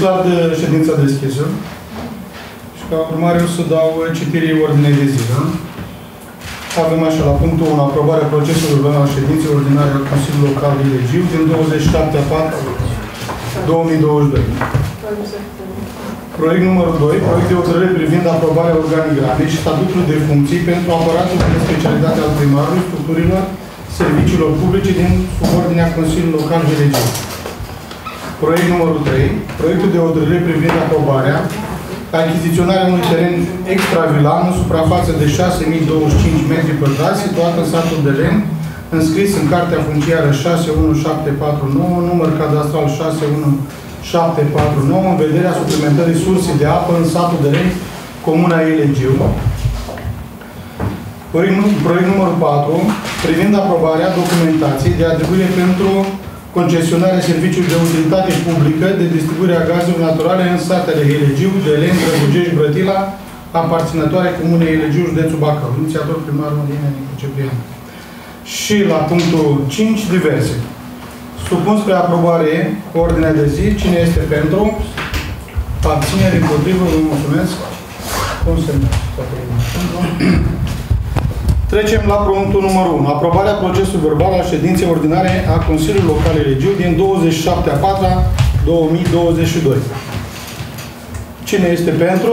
Bună ziua! Uh, Declar de ședința deschisă și ca urmare o să dau citirii ordinei de zi. Da? Avem așa, la punctul 1, aprobarea procesului verbal al ședinței ordinare al Consiliului Local Ilegiu din 27 a 4 2022. Proiect numărul 2, proiect de hotărâre privind aprobarea organigramei și statutul de funcții pentru aparatul de specialitate al primarului, structurilor, serviciilor publice din subordinea Consiliului Local Ilegiu. Proiect numărul 3. Proiectul de hotărâre privind aprobarea achiziționarea unui teren extravilan în suprafață de 6.025 metri pătrați, situat în satul de Len, înscris în Cartea Funciară 61749, număr cadastral 61749, în vederea suplimentării sursei de apă în satul de Len, Comuna Elegiu. Proiect numărul 4, privind aprobarea documentației de atribuire pentru concesionarea serviciului de utilitate publică de distribuire a gazelor naturale în satele Helegiu, Delen, Drăgugești, Brătila, aparținătoare Comunei Helegiu, județul Bacău. Inițiator primarul Mădina Nicu Ciprian. Și la punctul 5, diverse. Supun spre aprobare ordinea de zi. Cine este pentru? Abținere împotrivă, vă mulțumesc. Consemnat. Trecem la punctul numărul 1. Aprobarea procesului verbal al ședinței ordinare a Consiliului Local Regiu din 27 a 4 2022. Cine este pentru?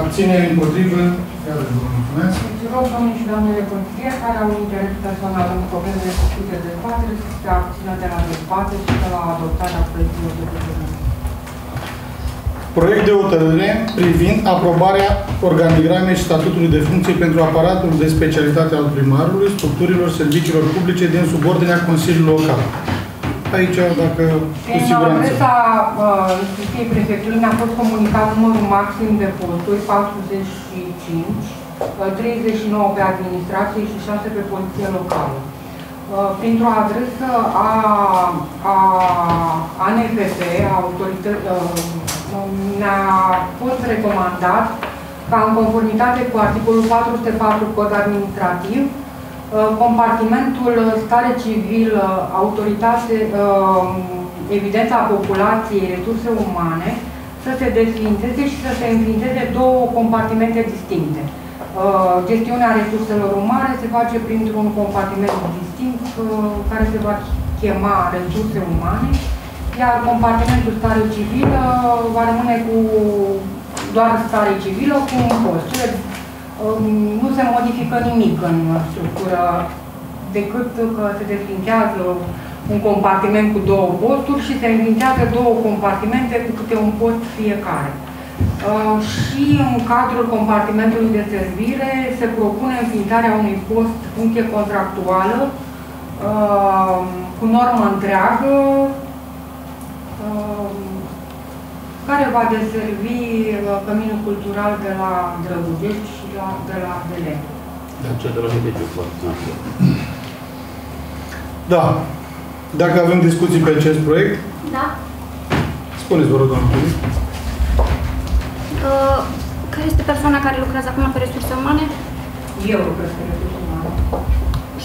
Abținere împotrivă? Iar vă mulțumesc. Rog, domnii și doamnele consilieri care au interes personal în problemele discute de dezbatere să se abțină de la dezbatere și de la adoptarea proiectului de hotărâre. Proiect de hotărâre privind aprobarea organigramei și statutului de funcție pentru aparatul de specialitate al primarului, structurilor, serviciilor publice din subordinea Consiliului Local. Aici, dacă cu În siguranță. adresa uh, instituției prefecturii ne-a fost comunicat numărul maxim de posturi, 45, uh, 39 pe administrație și 6 pe poliție locală. Uh, Printr-o adresă a, a ANPP, a autorității, ne-a fost recomandat ca în conformitate cu articolul 404 Cod Administrativ, uh, compartimentul stare civil, uh, autoritate, uh, evidența populației, resurse umane, să se desfințeze și să se înființeze două compartimente distincte. Gestiunea resurselor umane se face printr-un compartiment distinct care se va chema resurse umane iar compartimentul stare civilă va rămâne cu doar stare civilă cu un post. Um, nu se modifică nimic în structură decât că se desfințează un compartiment cu două posturi și se înființează două compartimente cu câte un post fiecare. Uh, și în cadrul compartimentului de servire se propune înființarea unui post funcție contractuală uh, cu normă întreagă care va deservi uh, căminul cultural de la Drăgugești și la, de la Belen. Dar ce de la Hideciu, Da. Dacă avem discuții pe acest proiect, Da. spuneți, vă rog, doamnă Puri. Uh, care este persoana care lucrează acum pe resurse umane? Eu lucrez pe resurse umane.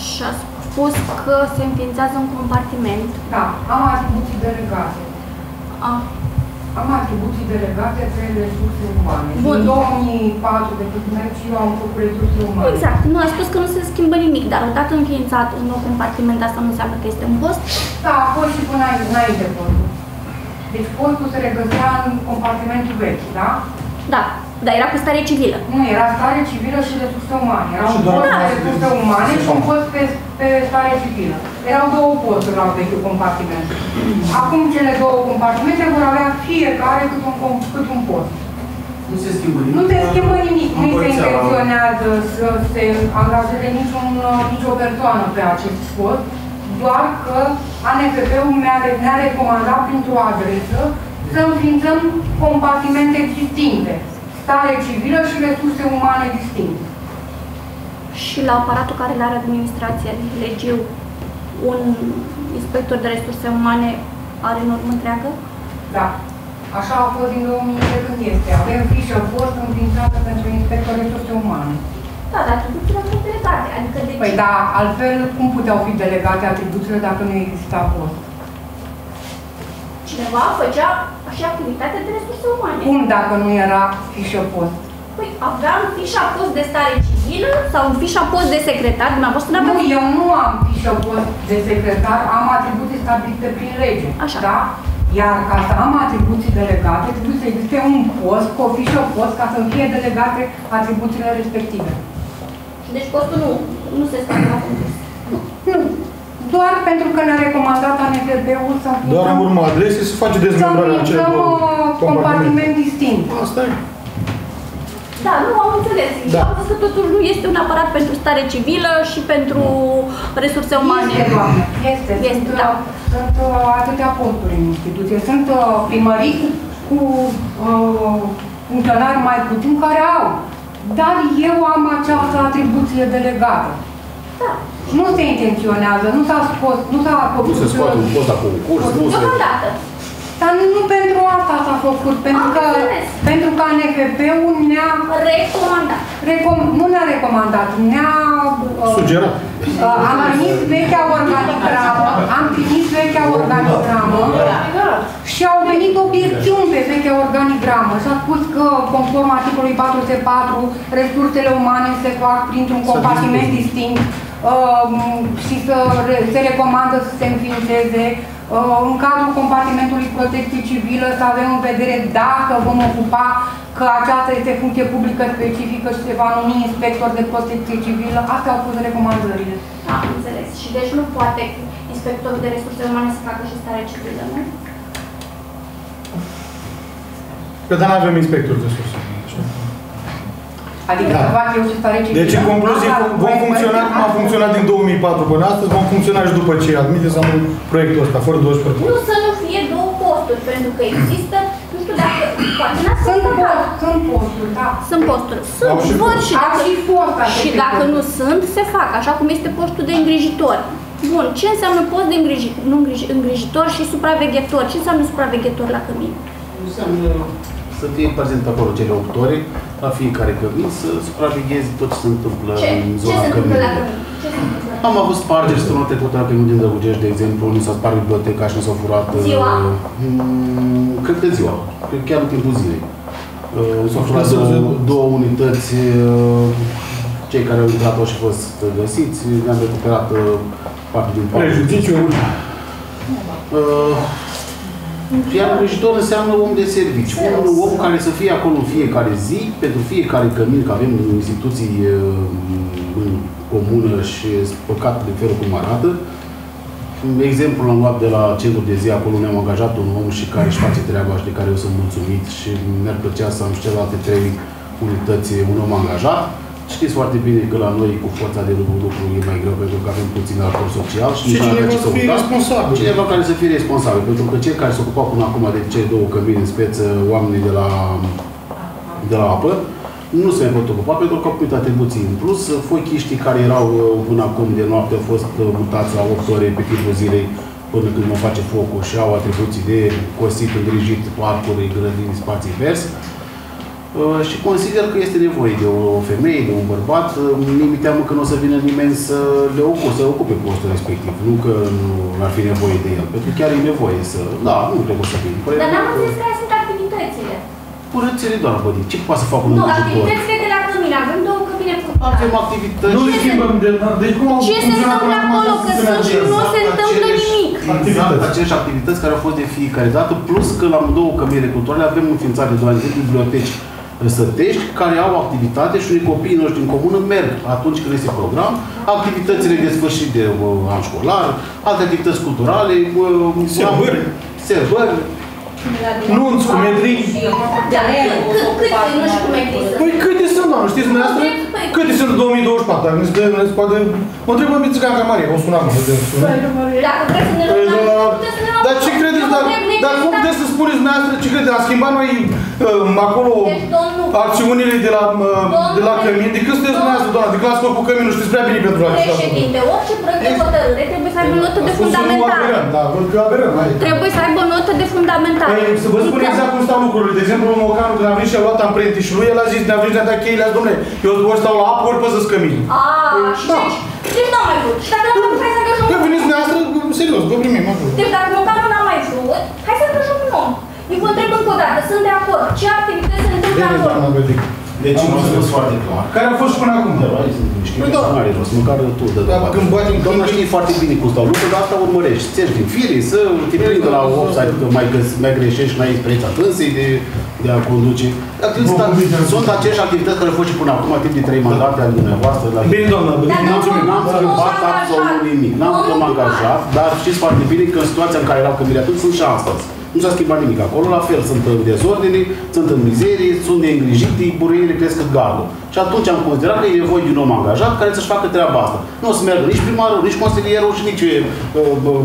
Și a spus că se înființează un compartiment. Da, am atribuții delegate. Ah, Am atribuții delegate pe resurse umane. Bun. În 2004, de când merg și eu, am făcut resurse umane. exact. Nu, a spus că nu se schimbă nimic, dar odată înființat un nou compartiment, asta nu înseamnă că este un post. Da, a fost și până înainte postul. Deci postul se regăsea în compartimentul vechi, da? Da, dar era cu stare civilă. Nu, era stare civilă și resurse umane. Era Și un doar post asta pe este. resurse umane și un post pe, pe stare civilă. Erau două posturi la vechiul compartiment. Acum cele două compartimente vor avea fiecare cât un, com- cât un post. Nu se schimbă nimic. Nu se schimbă nimic, nu se Împărțeala. intenționează să se angajeze niciun, nicio persoană pe acest post, doar că ANPP-ul mi-a ne-a recomandat printr-o adresă să înființăm compartimente distincte, stare civilă și resurse umane distincte. Și la aparatul care le are administrația din legiu, un inspector de resurse umane are normă întreagă? Da. Așa a fost din 2000 de când este. Avem fișă post înființată pentru inspector resurse umane. Da, dar atribuțiile sunt delegate, adică de Păi ce? da, altfel cum puteau fi delegate atribuțiile dacă nu exista post? Cineva făcea așa activitate de resurse umane. Cum dacă nu era fișă post? Păi aveam fișa post de stare civilă sau fișa post de secretar, dumneavoastră Nu, n-aveați eu nu am fișă post de secretar, am atribuții stabilite prin lege. Așa. Da? Iar ca să am atribuții delegate, trebuie să existe un post cu o fișă post ca să fie delegate atribuțiile respective. Deci postul nu, nu se stă la concurs. Nu. Doar pentru că ne-a recomandat ANFB-ul să Doar în înființăm urma adresei se face să dezmembrarea înființăm celor două uh, compartimente. compartiment distinct. Asta e. Da, nu am înțeles. Da. Am văzut că totul nu este un aparat pentru stare civilă și pentru resurse umane. Este, doamne, este. Este, sunt, da. uh, sunt uh, atâtea posturi în instituție. Sunt uh, primării cu uh, funcționari mai puțini care au. Dar eu am această atribuție delegată. Da. Nu se intenționează, nu s-a scos, nu s-a Nu făcut... se scoate un post la concurs, nu se... Deocamdată. Dar nu pentru asta s-a făcut, pentru Am că, înțeles. pentru că NFP-ul ne-a, Recomandat. recom, nu ne-a recomandat, ne-a... uh, Sugerat. Uh, am trimis vechea organigramă, am trimis vechea organigramă și au venit obiecțiuni pe vechea organigramă. S-a spus că, conform articolului 404, resursele umane se fac printr-un compartiment distinct uh, și să re- se recomandă să se înființeze uh, în cadrul compartimentului protecție civilă să avem în vedere dacă vom ocupa că aceasta este funcție publică specifică și se va numi inspector de protecție civilă. Astea au fost recomandările. Am înțeles. Și deci nu poate inspectorul de resurse umane să facă și stare civilă, nu? Că dar nu avem inspectori de surse. Adică Da. să fac eu și stare civilă. Deci, în concluzie, Asta, vom voi- funcționa cum am funcționat din 2004 până astăzi, vom funcționa și după ce admiteți am proiectul ăsta, fără 12 Nu să nu fie două posturi, pentru că există, nu știu dacă, poate n-ați Sunt constatat. post, sunt posturi, da. Sunt posturi. Au Sunt, și văd post. și Am dacă, și fost și dacă nu sunt, se fac, așa cum este postul de îngrijitor. Bun, ce înseamnă post de îngrijitor, nu îngriji, îngrijitor și supraveghetor? Ce înseamnă supraveghetor la cămin? Înseamnă să fie prezent acolo cele 8 ore, la fiecare cămin, să supravegheze tot ce se întâmplă Ce, în ce zona se întâmplă la căminului. cămin? Ce se întâmplă? Am avut spargeri săptămâna trecută la cămin din Dăgugești, de exemplu, unde s-a spart biblioteca și nu s-a furat... uh, Ziua? mm, Cred că ziua, cred că chiar în timpul zilei. Uh, S-au furat Lasă-l două, zi. două unități, uh, cei care au intrat au și fost găsiți, ne-am recuperat uh, parte din Prejudiciu. Uh, iar îngrijitor înseamnă om de serviciu. Un om care să fie acolo în fiecare zi, pentru fiecare cămin, că avem instituții uh, în comună și păcat de felul cum arată. Exemplu l-am luat de la centru de zi, acolo ne-am angajat un om și care își face treaba și de care eu sunt mulțumit și mi-ar plăcea să am și celelalte trei unități un om angajat. Știți foarte bine că la noi cu forța de lucru, lucru e mai greu pentru că avem puțin acord social și, Și nici nu avem cineva ce să fie căuta. responsabil. Cineva care să fie responsabil, pentru că cei care se ocupau până acum de cele două cămini în speță, oamenii de la, de la apă, nu se mai pot ocupa pentru că au primit atribuții în plus. Fochiștii care erau uh, până acum de noapte au fost uh, mutați la 8 ore pe timpul zilei până când vom face focul și au atribuții de cosit, îngrijit, parcuri, grădini, spații verzi. Uh, și consider că este nevoie de o femeie, de un bărbat. Uh, Mie mi teamă că nu o să vină nimeni să le ocupe, să ocupe postul respectiv. Nu că nu ar fi nevoie de el, pentru că chiar e nevoie să... Da, nu trebuie să vină. Dar n-am înțeles care sunt activitățile. Curățele doar, bădii. Ce poate să facă un Nu, muncitor? activitățile de la cămin. Avem două cămine Avem funcționale. activități... Nu le schimbăm de... Deci cum au Ce se funcționat întâmplă până acum, acolo? așa Că funcționează. sunt și nu se întâmplă aceleși- nimic. Exact Activități. aceleși activități care au fost de fiecare dată, plus că la două cămini recrutoare avem înființate de la nivel biblioteci sătești care au activitate și unii copiii noștri în comună merg atunci când este program, activitățile de sfârșit de uh, an școlar, alte activități culturale, uh, Sărbări. Sărbări. Nunți cu medrii. Da, cât, cât, nu știu cum e scris. Păi câte sunt, doamnă? Știți dumneavoastră? Păi- Câte sunt în 2024? Dacă ne se ne se poate... Mă întreb pe Țiganca Maria, o sunam. mă, de- Dacă vreți să ne Păi, rugăm, da, puteți să ne Dar ce rugăm. credeți, Eu dar, întreb dar cum necesitate. puteți să spuneți dumneavoastră ce credeți? Am schimbat noi uh, acolo Deci, domnul- acțiunile de la, uh, de la Domnule- cămin, de când sunteți dumneavoastră, doamna, de când ați făcut căminul, știți prea bine pentru acesta. Președinte, orice proiect de hotărâre trebuie să aibă notă de A spus că nu fundamentare. aberăm, da, văd că aberăm, hai. Trebuie să aibă notă de fundamentare. Păi, să vă spun Adică- exact cum stau lucrurile. De exemplu, Mocanu, când a venit și a luat amprente și lui, el a zis, ne-a venit ne-a dat cheile, a zis, domnule, eu ori stau la apă, ori păzesc cămin. A, și Da. deci, deci n-am mai vrut. Și dacă n-am mai vrut, hai să angajăm Că un om. veniți dumneavoastră, serios, vă primim acolo. Deci dacă măcar nu n-am mai vrut, hai să angajăm un om. Eu vă întreb încă o dată, sunt de acord. Ce activități se întâmplă Bine, acolo? Doamna Bedic. Deci, Am am spus înțeles. foarte clar. Care a fost și până acum? Da, hai să știi, Păi da. nu are rost, măcar tu dă Dar dovadă. când bagi în Doamna clip- știe foarte bine cum stau lucrurile, dar asta urmărești. Ți din firii, să te prindă la offside, că mai, găs- mai greșești, n-ai experiența tânsei de, de a conduce. Activități- Vom convinge în Sunt aceeași activități care au fost și până acum, timp de trei mandate ale dumneavoastră. La Bine, doamna Bedic, Dar mulțumim. N-am Nu schimbat m-am absolut angajat. nimic. N-am Nu că m-am m-am angajat, dar știți foarte bine că în situația în care erau cămile atunci sunt și astăzi. Nu s-a schimbat nimic acolo, la fel sunt în dezordine, sunt în mizerie, sunt neîngrijite, buruiele cresc cât gardul. Și atunci am considerat că e nevoie de un om angajat care să-și facă treaba asta. Nu o să meargă nici primarul, nici consilierul și nici uh, uh,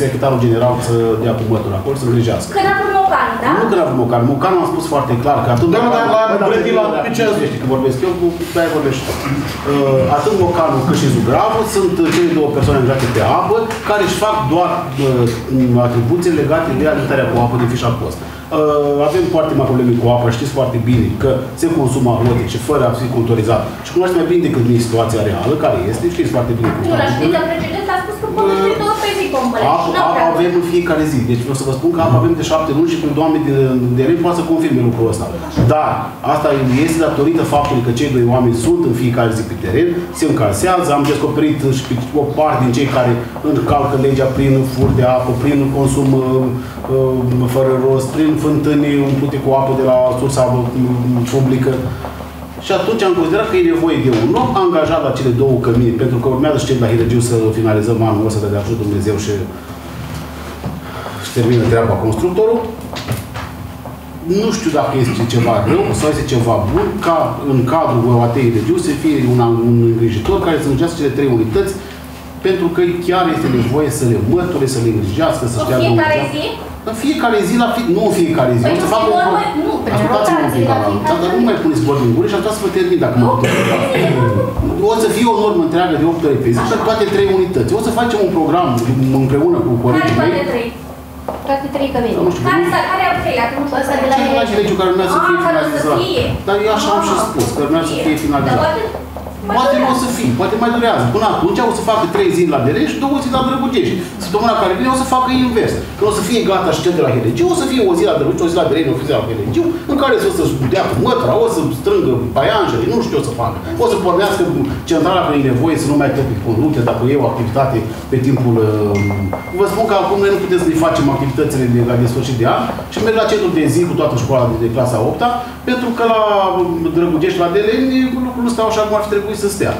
secretarul general să dea cu mătura acolo, să îngrijească. Când a vrut Mocan, da? Nu că n-a vrut Mocan. Mocan a spus foarte clar că atât Da, mă, dar la Bă, dar buletin, la la- pe ce- Știi că vorbesc eu, cu aia vorbești tu. Uh, atât Mocanul cât și Zugravu sunt uh, cele două persoane angajate pe apă care își fac doar uh, atribuții legate de alimentarea cu apă de fișa post. Uh, avem foarte mari probleme cu apă, știți foarte bine că se consumă arotic și fără a fi contorizat. Și cunoaște mai bine decât mine situația reală, care este, știți foarte bine cum Nu, stau dar știți, lucrurile. În precedent a spus că poate fi două pe zi complet. Apă, Și n-au apă prea avem în fiecare zi. Deci vreau să vă spun că apă avem de șapte luni și pe doamne de, de rând poate să confirme lucrul ăsta. Dar asta este datorită faptului că cei doi oameni sunt în fiecare zi pe teren, se încasează, am descoperit și pe o parte din cei care încalcă legea prin fur de apă, prin consum uh, uh, fără rost, prin fântâni umplute cu apă de la sursa uh, publică. Și atunci am considerat că e nevoie de un om angajat la cele două cămini, pentru că urmează și cel la Hidrăgiu să finalizăm anul ăsta de ajută Dumnezeu și și termină treaba constructorul. Nu știu dacă este ceva rău sau este ceva bun ca în cadrul OATei de Giu să fie un, un îngrijitor care să îngrijească cele trei unități pentru că chiar este nevoie să le măture, să le îngrijească, să În știa fiecare zi? În fiecare zi, la fi... nu în fiecare zi. Păi o să nu, fac fi un vorba- pro- nu, pentru Ascultați-mă un rotație, pic, la Ana. fiecare Dar zi. nu mai puneți vorbi în gură și aș vrea să vă termin dacă mă O să fie o normă întreagă de 8 ore pe zi pe toate trei unități. O să facem un program împreună cu Care colegii toate mei. trei? Toate trei cămini. Nu știu, Care, nu- s- care al treilea? Că nu știu Ăsta ăsta de la Cel la Gilegiu care urmează să Ah, fie care o să finalizat. fie. Dar eu așa am și Ah, spus, că urmează să fie Dar finalizat. Poate- mai Poate nu o durează. să fie, poate mai durează. Până atunci o să facă trei zile la Dere și două zile la Drăgugești. Săptămâna care vine o să facă invers. Când o să fie gata și cel de la Helegiu, o să fie o zi la Drăgugești, o zi la Dere, o zi la Helegiu, în care o să-și dea cu mătra, o să strângă paianjele, nu știu ce o să facă. O să pornească centrala când e nevoie să nu mai treacă cu rute, dacă e o activitate pe timpul... uh, Vă spun că acum noi nu putem să ne facem activitățile de, la de sfârșit de an și merg la centru de zi cu toată școala de, de clasa 8 pentru că la Drăgugești, la Deleni, lucrurile stau așa cum ar fi trebuit să stea.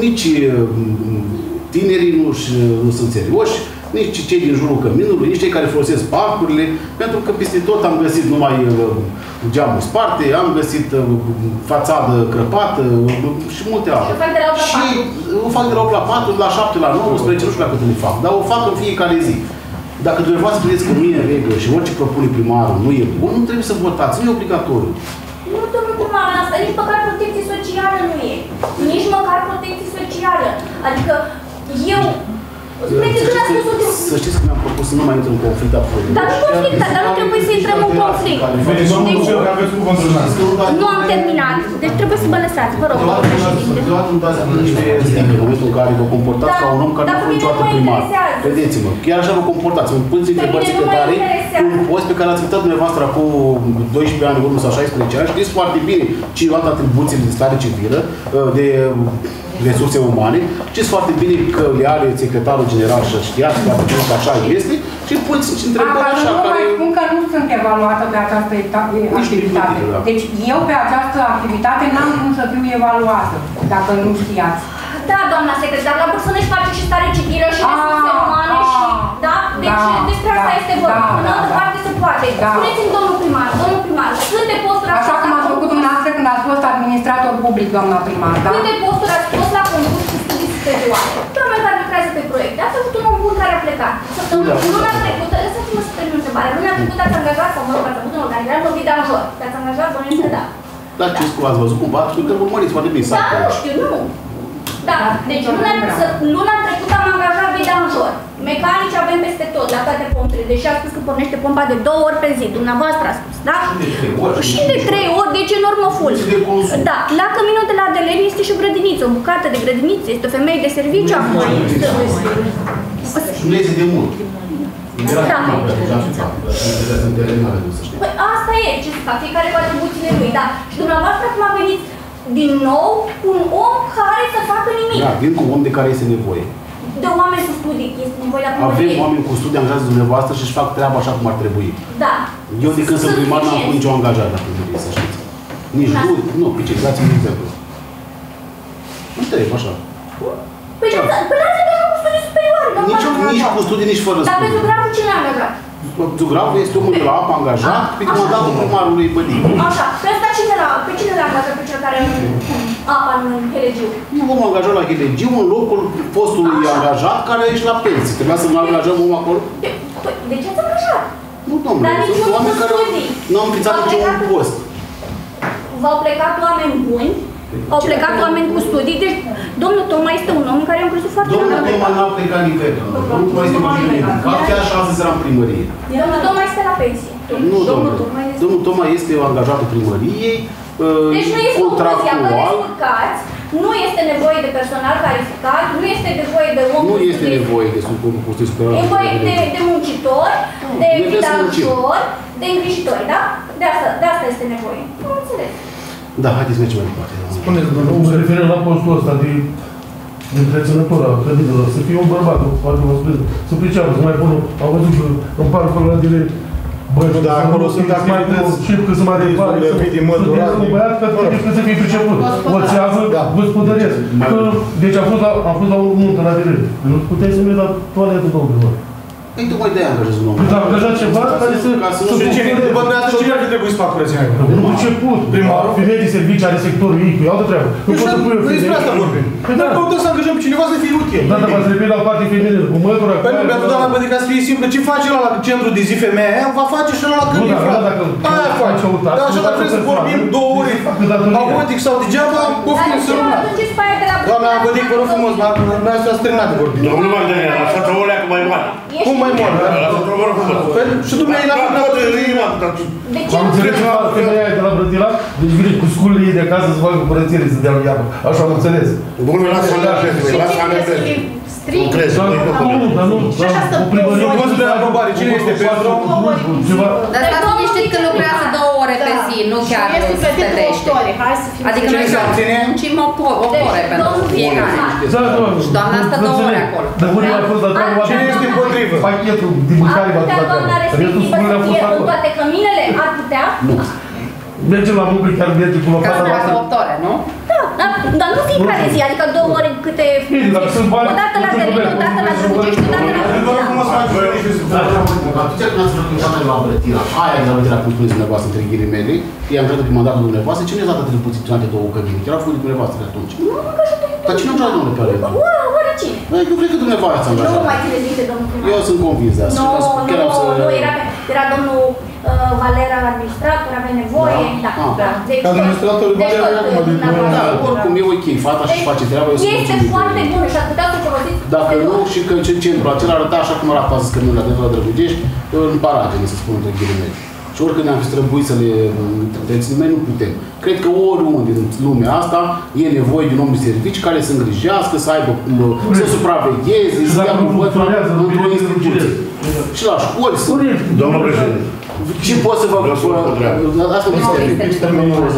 Nici uh, tinerii nu, nu sunt serioși, nici cei din jurul căminului, nici cei care folosesc parcurile, pentru că peste tot am găsit numai uh, geamuri sparte, am găsit uh, fațadă crăpată uh, și multe Și o altele. fac de la 8 la Și 4. o fac de la 8 la 4, la 7 la 19, nu știu la cât le fac, dar o fac în fiecare zi. Dacă dumneavoastră credeți că nu e în regulă și orice propune primarul nu e bun, nu trebuie să votați, nu e obligatoriu. Nu, domnul primar, asta nici măcar protecție socială nu e. Nici măcar protecție socială. Adică eu... Să știți că mi-am propus să nu mai intru în conflict absolut. Dar nu conflict, dar nu trebuie să intrăm în conflict. Vedeți, domnul Luciu, că aveți cuvântul dumneavoastră. Nu am terminat, deci trebuie să mă lăsați, vă rog, domnul președinte. Deodată îmi dați niște sticle în momentul în care vă comportați Da, ca un om care dar nu a pe fost mine niciodată nu mă primar. interesează. Credeți-mă, chiar așa vă comportați. Îmi puneți întrebări mine nu mă secretare, interesează. un post pe care l-ați uitat dumneavoastră acum 12 ani în urmă sau 16 ani. Știți foarte bine ce luat atribuțiile de stare civilă, de resurse umane. Știți foarte bine că le are secretarul general și știați foarte bine că așa este și puneți niște întrebări Acum așa nu care... mai spun că nu sunt evaluată pe această eta- activitate. nimic, da. Deci eu pe această activitate n-am cum să fiu evaluată, dacă nu știați. Da, doamna secretar, la bursă ne face și stare civilă și Ah, resurse umane și... ah, Da? Deci da, despre asta da, este vorba. da, În da, altă da. parte se poate. Da. Spuneți-mi, domnul primar, domnul primar, câte posturi ați Așa fost cum la ați făcut concurs? dumneavoastră când ați fost administrator public, doamna primar, da? Câte posturi ați fost la concurs cu studii superioare? Pe oameni care lucrează pe proiecte. Ați avut un om bun care a plecat. Săptămâna Unde a fost luna acesta? trecută, lăsați-mă să termin întrebarea. întrebare. Luna trecută ați angajat, sau mă rog, ați avut un organizat pe vidanjor. Te-ați angajat, bănuiesc că da. Dar ce scu ați văzut cumva? Știu că urmăriți foarte bine Da, satul. nu știu, nu. Da, deci luna, să- luna trecută am angajat vidanjor. Mecanici avem peste tot, la toate pompele. Deși a spus că pornește pompa de două ori pe zi. Dumneavoastră a spus, da? de trei ori. Și de trei ori, deci e normă full. Și de consum. Da, la căminul de la Adeleni este și o grădiniță, o bucată de grădiniță, este o femeie de serviciu acum. Este... Nu este de mult. Era Da. acum, deja și fac. Sunt teren, nu avem să știu. Păi asta e, ce să fac, fiecare cu atribuțiile lui, da. Și dumneavoastră acum veniți din nou cu un om care să facă nimic. Da, vin cu un om de care este nevoie. De oameni să studii, este nevoie la Avem primărie. oameni cu studii angajați de dumneavoastră și își fac treaba așa cum ar trebui. Da. Eu de când sunt primar n-am avut Suficient. nicio angajat la primărie, să știți. Nici Da. nu, nu, pe ce, dați-mi un exemplu. Nu trebuie așa. Păi Ce? da, păi dați angajat cu studii superioare, nu Nici, m-am nici angajat. cu studii, nici fără Dar pentru studii. gravul cine a angajat? Zugravul este omul de la apă angajat pe Așa. comandatul primarului Bădic. Așa, pe ăsta cine l-a, pe cine l-a angajat pe cel care apa în Helegiu? Nu vom angaja la Helegiu în locul fostului Așa. angajat care a ieșit la pensie. Trebuia să nu angajăm omul acolo? De, păi, de ce ați angajat? Nu, domnule, Dar nici sunt nu oameni cu care studii. nu am înființat Au niciun plecat- post. V-au plecat oameni buni, au plecat oameni cu studii, deci domnul Toma este un om în care am crezut foarte Domnul mult. Toma n-a plecat nicăieri. Domnul Toma este primar. Ca chiar și astăzi era în primărie. Domnul Toma este la pensie. Nu, domnule. Domnul Toma este angajatul primăriei, uh, Deci nu este o poziție, vă contractual. descurcați, nu este nevoie de personal calificat, nu este nevoie de om Nu cu este studii. nevoie de sub posturi E superioare. nevoie de, de muncitori, de Noi vrem să muncim. vidanjori, de îngrijitori, da? De asta, de asta este nevoie. Nu înțeleg. Da, haideți să mergem mai departe. Spuneți, Nu domnul. se referă la postul ăsta de de întreținător al clădirilor, să fie un bărbat, poate vă spune, să priceapă, să mai pună, am văzut că în parcul ăla de Băi, Da, acolo sunt activități Și că să mai departe, de vii din mădurat, un băiat că trebuie să fie priceput. O țeavă, Da. vă spodăresc. Că, deci am fost la, am fost la o nuntă la direct. Nu puteai să mergi la toaletă, domnule. Ei, tocmai de-aia angajez un om. Când am angajat ceva care să... Ca să nu să Și cine, bucure. după dumneavoastră, cine ar fi trebuit să facă curățenia? Nu priceput. Primarul? Femeie de servicii are sectorul ei, cu altă treabă. Nu Păi poți să pui o și despre asta femeie. vorbim. Păi Dar da. căutăm să angajăm pe cineva să fie util. Da, dar v-ați referit la o parte feminină, cu mătura, cu Pentru aia, pentru cu doamna aia. Bădica să fie simplu, ce face la la centru de zi femeia aia, va face și la la când Nu, e dar frate. dacă- Aia face. căutat, Dar așa căutat dacă trebuie să o persoană, vorbim două ore, facă datoria. aotic sau degeaba, poftim Dar să ce rămână. atunci îți pe aia de la Doamna Bădic, vă rog frumos, mai ați terminat de vorbit. Domnul Magdalena, lăsați o leacă mai mare. Cum mai mor? Lăsați-o, vă rog frumos. Păi, Și dumneavoastră la Da, toate rima, dar De ce Am nu înțeles că femeia aia de la Brătila, deci vine cu sculele ei de acasă să facă curățire, să dea o iapă. Așa am înțeles. Domnule, lasă să angajeze, lasă să angajeze. Nu crezi, Dar nu-i nu, document. dar nu, dar o primărie... Nu de aprobare, cine este pentru? Ceva... Dar stați liniștit că lucrează două ore pe zi, nu chiar Este se plătit stătește. 8 ore, hai să fim Adică Cine noi se abține? muncim 8 ore pentru fiecare. Da, doamne. Și doamna asta două ore acolo. Dar unii au fost la treabă, Cine este împotrivă? pachetul de mâncare ar va putea la doamna treabă. Restul respectivă sculele să au fost fie în acolo. toate căminele? Ar putea? Merge la muncă, chiar merge cu Ca lopata să la facă asta. 8 ore, nu? Da, dar, dar nu fiecare zi, adică două ore câte... Bine, dar sunt bani, O dată la nu Dălin, sunt o dată la probleme, Drăgucești, o dată la Vă rog frumos, faci voi niște Atunci când ați făcut toată la Brătila, aia de la Brătila, cum spuneți dumneavoastră, între ghilimele, e angajată pe mandatul dumneavoastră, cine a dat atât de puțin toate două cămini? Erau făcut de dumneavoastră de atunci. Nu, nu, că așa Dar cine a angajat domnule pe alea? Oare, oare cine? Băi, eu cred că dumneavoastră ați Nu angajat. mai țineți minte, domnul primar. Eu sunt convins de asta. Nu, Chiar am nu, să- nu, era, pe- era domnul uh, Valera administrator, avea nevoie, da. Ah. da. Deci, Ca administratorul deci Valera tot, acum, din dumneavoastră. Da, oricum e ok, fata și face treaba, eu sunt Este mulțumit de foarte ea. bun și ați putea să folosiți Dacă peste nu, tot. și că ce centru acela arăta așa cum arată astăzi căminul de la Drăgugești, în paragene, să spun între ghilimele. Și oricând ne-am fi străbuit să le întreținem, noi nu putem. Cred că oriunde din lumea asta e nevoie de un om de servici care să îngrijească, să aibă, să supravegheze, Și să dacă ia nu cuvântul funcționează, nu într-o bine instituție. Și la școli, să... Corect. Domnul președinte, Ce pot să vă... Vreau să vă întreab. Asta nu este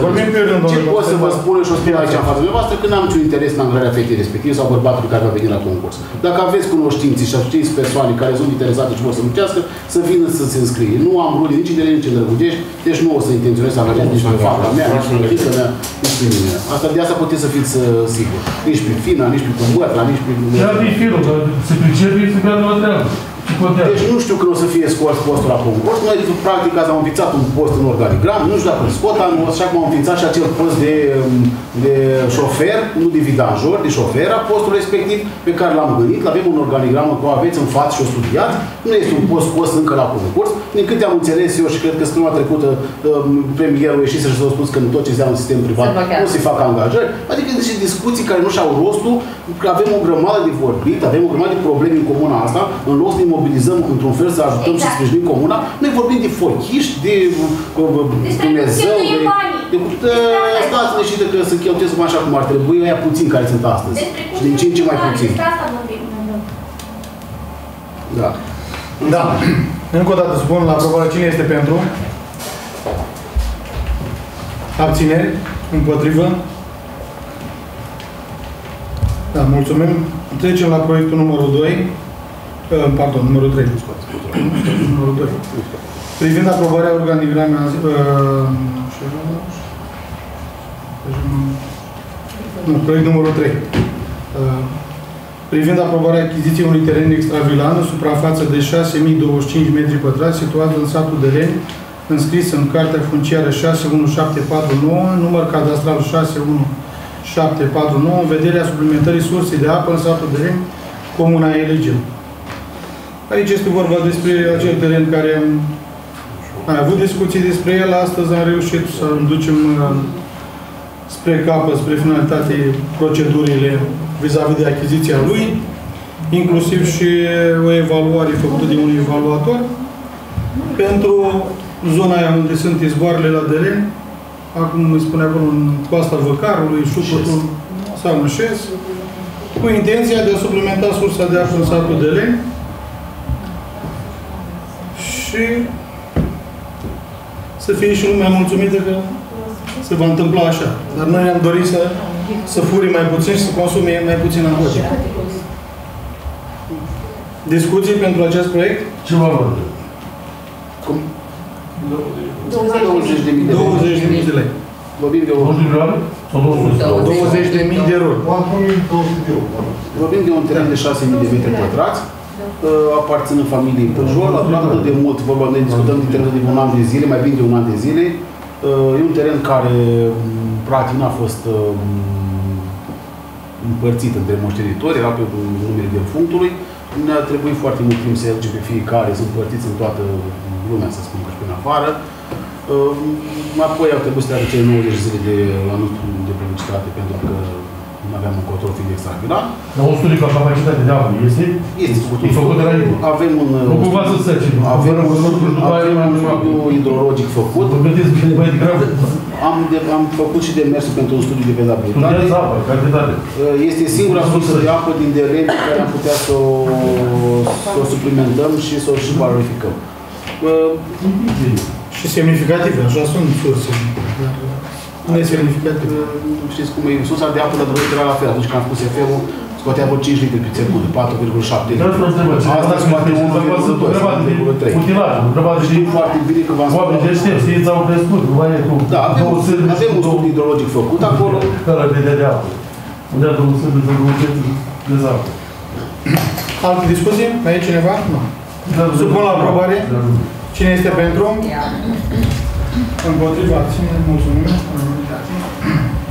Vorbim pe rând, Ce domnule. pot să vă spun și o spun aici în fața dumneavoastră că n-am niciun interes în angajarea fetei respective sau bărbatului care va veni la concurs. Dacă aveți cunoștințe și știți persoane care sunt interesate și vor să muncească, să vină să se înscrie. Nu am rude nici de nici în Drăgugești, deci nu o să intenționez să angajez nici pe fata mea, nici pe fiica mea, nici pe nimeni. Asta de asta puteți să fiți uh, sigur. Nici pe Fina, nici pe Cumbătra, nici pe... Chiar din firul, că se pricepe, se bea de la treabă. Și contează. Deci nu știu când o să fie scos postul la concurs. Noi, practic, azi am înființat un post în organigram. Nu știu dacă îl scot anul ăsta, așa cum am înființat și acel post de, de șofer, nu de vidanjor, de șofer a postul respectiv pe care l-am gândit. L-avem un organigramă cu aveți în față și o studiat. Nu este un post scos încă la concurs. Din câte am înțeles eu și cred că săptămâna trecută um, premierul ieșise și s-a spus că în tot ce înseamnă sistem privat Se blochează. nu se fac angajări. Adică niște discuții care nu și-au rostul, că avem o grămadă de vorbit, avem o grămadă de probleme în comuna asta, în loc să ne mobilizăm într-un fel să ajutăm și să Exact. sprijinim comuna, noi vorbim de fochiști, de uh, uh, Despre cum Dumnezeu, de... cheltuim banii. de Despre uh, asta stați liniștită că să cheltuiesc bani așa cum ar trebui, ăia puțini care sunt astăzi. Despre cum Și din ce în ce mai cheltuim banii, puțini. Despre asta vorbim. Da. Da. Încă o dată spun la aprobare cine este pentru. Abțineri? Împotrivă? Da, mulțumim. Trecem la proiectul numărul 2. Uh, Pardon, numărul 3, scuze. Numărul 2. Privind aprobarea organigramei uh, nu, proiect numărul 3. Uh, privind aprobarea achiziției unui teren extravilan în suprafață de 6.025 metri pătrați, situat în satul de Leni, înscris în Cartea Funciară 61749, număr cadastral 61749, în vederea suplimentării sursei de apă în satul de Leni, Comuna Elegem. Aici este vorba despre acel teren care am mai avut discuții despre el. Astăzi am reușit să ducem uh, spre capăt, spre finalitate, procedurile vis-a-vis de achiziția lui, inclusiv și o evaluare făcută de un evaluator. Pentru zona aia unde sunt izboarele la Delen, acum îi spune acolo în coasta Văcarului, Șupătul sau în Șes, cu intenția de a suplimenta sursa de apă în satul Delen și să fie și lumea mulțumită că se va întâmpla așa. Dar noi ne-am dorit să, să furi mai puțin și să consume mai puțin în voce. Discuții pentru acest proiect? Ce valoare? Cum? 20 de mii de lei. 20 de mii de lei. Vorbim de, o, 20 de grame? Sau 200? 20 de mii de roli. 4200 de euro. vorbim de un teren de 6.000 de metri pătrați, uh, aparține familiei Peugeot, la durat atât de mult, vorba, noi discutăm de teren de un an de zile, mai bine de un an de zile. Uh, E un teren care, m, practic, n-a fost um, împărțit între moștenitori, era pe numele de functului. Ne-a trebuit foarte mult timp să aducem pe fiecare, sunt împărțiți în toată lumea, să spun că și până afară. Uh, Apoi au trebuit să treacă cele 90 zile de anunț de publicitate pentru că nu aveam un control fiind extravilan. Dar un studiu ca capacitate de apă este? Este făcut E făcut de la ei. Avem un, Nu cumva să sece. avem un, După aia avem mai un mult. studiu hidrologic făcut. Vă gândiți bine mai degrabă. Am, de, am făcut și demersul pentru un studiu de pedabilitate. Studiați apă, cantitate. Este singura sursă de apă din Delen pe care am putea să o, să o suplimentăm și să o și valorificăm. Uh, Și semnificative, așa sunt surse. Dar nu e semnificativ. Știți cum e, sursa de apă la Drăgăt era la fel. Atunci când am spus FR-ul, scotea vreo 5 litri pe secundă, 4,7 Dar litri. asta nu trebuie. Asta scoate 1,2, 1,3. Utilaj, întrebați și Știu foarte bine că v-am oameni spus. deștepți, știți, au crescut. Nu mai e cu Da, avem, două sârbe avem și un două- studiu hidrologic făcut acolo. Ăla de de apă. Unde două sârbe să două pietre de apă. Alte discuții? Mai e cineva? Nu. Supun la aprobare. Cine este pentru? Împotriva, ține, mulțumim.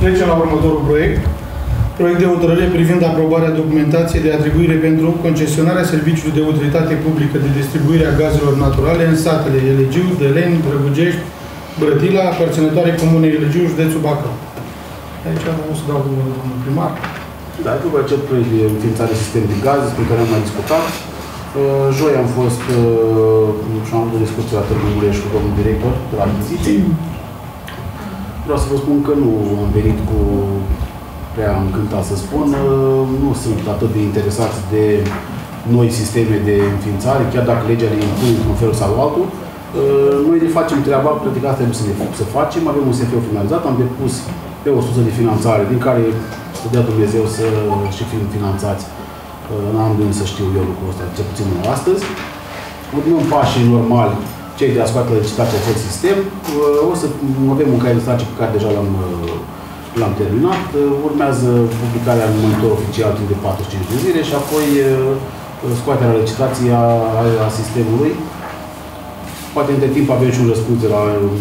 Trecem la următorul proiect. Proiect de hotărâre privind aprobarea documentației de atribuire pentru concesionarea serviciului de utilitate publică de distribuire a gazelor naturale în satele Elegiu, Delen, Drăgugești, Brătila, aparținătoare comunei Elegiu, județul Bacău. Aici o să dau cuvântul domnul primar. Da, după acel proiect de înființare sistem de gaz, despre care am mai discutat, uh, joi am fost uh, și am avut o discuție la Târgu Mureș cu domnul director de la achiziții. Vreau să vă spun că nu am venit cu prea încântat să spun, uh, nu sunt atât de interesați de noi sisteme de înființare, chiar dacă legea le impune într-un fel sau altul. Uh, Noi ne facem treaba, practic asta trebuie să, ne, să facem, avem un SF finalizat, am depus pe o sursă de finanțare, din care să dea Dumnezeu să și fim finanțați. Uh, N-am gând să știu eu lucrul ăsta, cel puțin nu astăzi. Urmăm pașii normali, cei de a scoate la licitație acest sistem. Uh, O să avem un caiet de sarcini pe care deja l-am uh, l-am terminat. Uh, Urmează publicarea în monitor oficial timp de 45 de zile și apoi uh, uh, scoaterea la licitație a, a, a sistemului. Poate între timp avem și un răspuns de la um,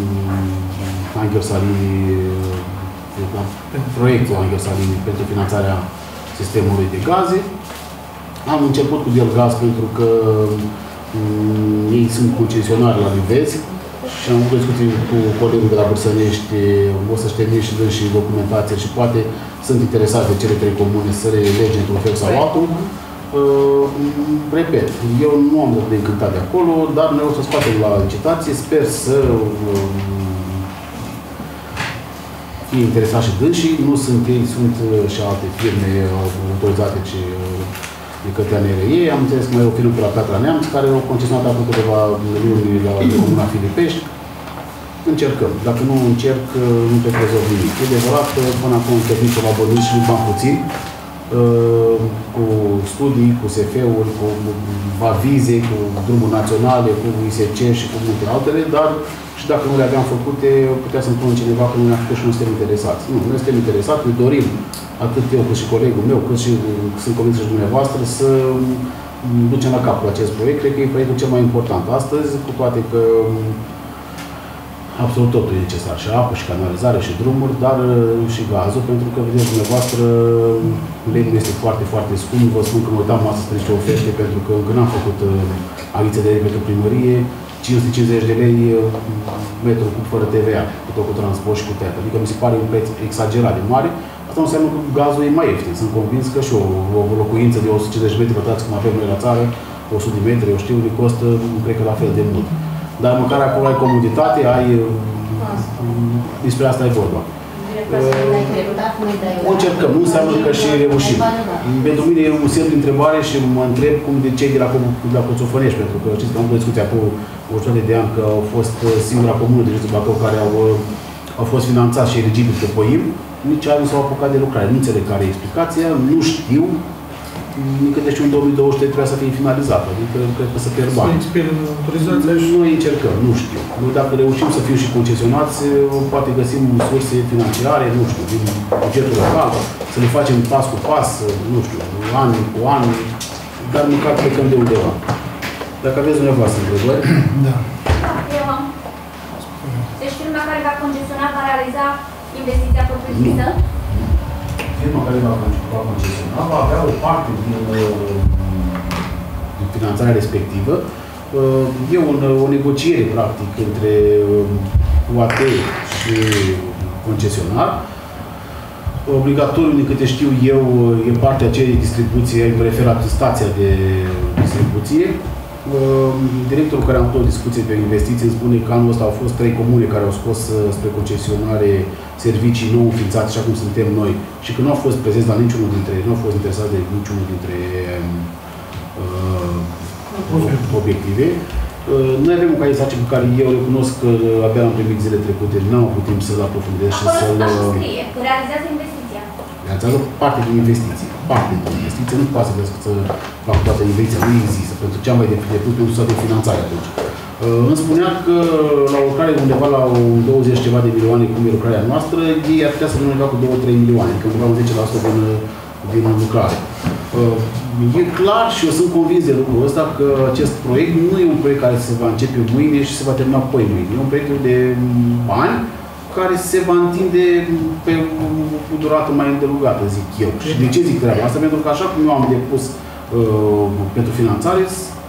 Angel Salini, uh, la proiectul Angel Salini pentru finanțarea sistemului de gaze. Am început cu Delgaz pentru că um, ei sunt concesionari la Livezi și am avut discuții cu colegul de la Bărsănești, o să ștergem și dâns și documentație și poate sunt interesate cele trei comune să le lege într-un fel sau altul. Uh, repet, eu nu am de încântat de acolo, dar noi o să scoatem la licitație, sper să uh, fie interesat și dânsii, nu sunt ei, sunt uh, și alte firme autorizate ce uh, de către ANRE. Am înțeles că mai e o firmă pe la Piatra Neamț, care au concesionat acum câteva luni la Comuna Filipești. Încercăm. Dacă nu încerc, uh, nu te rezolv nimic. E adevărat că până acum am cheltuit ceva bănuți și nu bani puțin, uh, cu studii, cu SF-uri, cu avize, cu drumuri naționale, cu ISC și cu multe altele, dar și dacă nu le aveam făcute, putea să-mi spună cineva că nu ne-a făcut și nu suntem interesați. Nu, noi suntem interesați, ne dorim, atât eu cât și colegul meu, cât și sunt convins și dumneavoastră, să ducem la capul acest proiect. Cred că e proiectul cel mai important astăzi, cu toate că absolut totul e necesar, și apă, și canalizare, și drumuri, dar uh, și gazul, pentru că, vedeți dumneavoastră, lemnul este foarte, foarte scump. Vă spun că mă uitam astăzi pe niște oferte, pentru că încă n-am făcut uh, achiziție de pentru primărie, 550 de lei uh, metru cub fără TVA, cu tot cu transport și cu teatru. Adică mi se pare un preț exagerat de mare. Asta înseamnă că gazul e mai ieftin. Sunt convins că și o, o locuință de 150 de metri pătrați, cum avem noi la țară, 100 de metri, eu știu, ne costă, cred că la fel de mult. Dar măcar acolo ai comoditate, ai... Despre asta e vorba. O încercăm, nu înseamnă că și reușim. Pentru mine e un semn de întrebare și mă întreb cum de cei de la, de la Coțofănești, pentru că știți că am avut discuția cu o de ani că au fost singura comună de județul Bacău care au, au fost finanțați și eligibili pe POIM, nici aia nu s-au apucat de lucrare. Nu înțeleg care e explicația, nu știu, nică de în 2023 trebuie să fie finalizat. Adică cred că să pierd bani. Să expiră autorizația și... Noi încercăm, nu știu. Dacă reușim să fim și concesionați, poate găsim surse financiare, nu știu, din bugetul local, să le facem pas cu pas, nu știu, an cu an, dar măcar plecăm de undeva. Dacă aveți dumneavoastră întrebări. Da. Eu am. Deci firma care va concesiona va realiza investiția propriu-zisă? Firma care va, va concesiona va avea o parte din, uh, din finanțarea respectivă. Uh, e un, o negociere, practic, între UAT și concesionar. Obligatoriu, din câte știu eu, e partea aceea de distribuție, mă refer la stația de distribuție. Uh, directorul care am avut o discuție pe investiții îmi spune că anul ăsta au fost trei comune care au scos spre concesionare servicii nou înființate, așa cum suntem noi, și că nu au fost prezenți la niciunul dintre, nu au fost interesați de niciunul dintre uh, obiective. Uh, noi avem un caiet pe care eu recunosc că abia l-am primit zile trecute, n-am avut timp să-l aprofundez și să-l... Acolo uh, scrie, că realizează investiția. Realizează parte din investiții. Parte din investiții. Nu poate să, să facă toată investiția, nu există. Pentru ce am mai depus pentru să de finanțare atunci. Uh, îmi spunea că la o lucrare undeva la 20 ceva de milioane, cum e lucrarea noastră, ei ar putea să vină undeva cu 2-3 milioane, adică undeva un 10% din, din lucrare. Uh, e clar și eu sunt convins de lucrul ăsta că acest proiect nu e un proiect care se va începe mâine și se va termina poi mâine. E un proiect de ani care se va întinde pe o durată mai îndelugată, zic eu. Și de ce zic treaba asta? Pentru că așa cum eu am depus uh, pentru finanțare,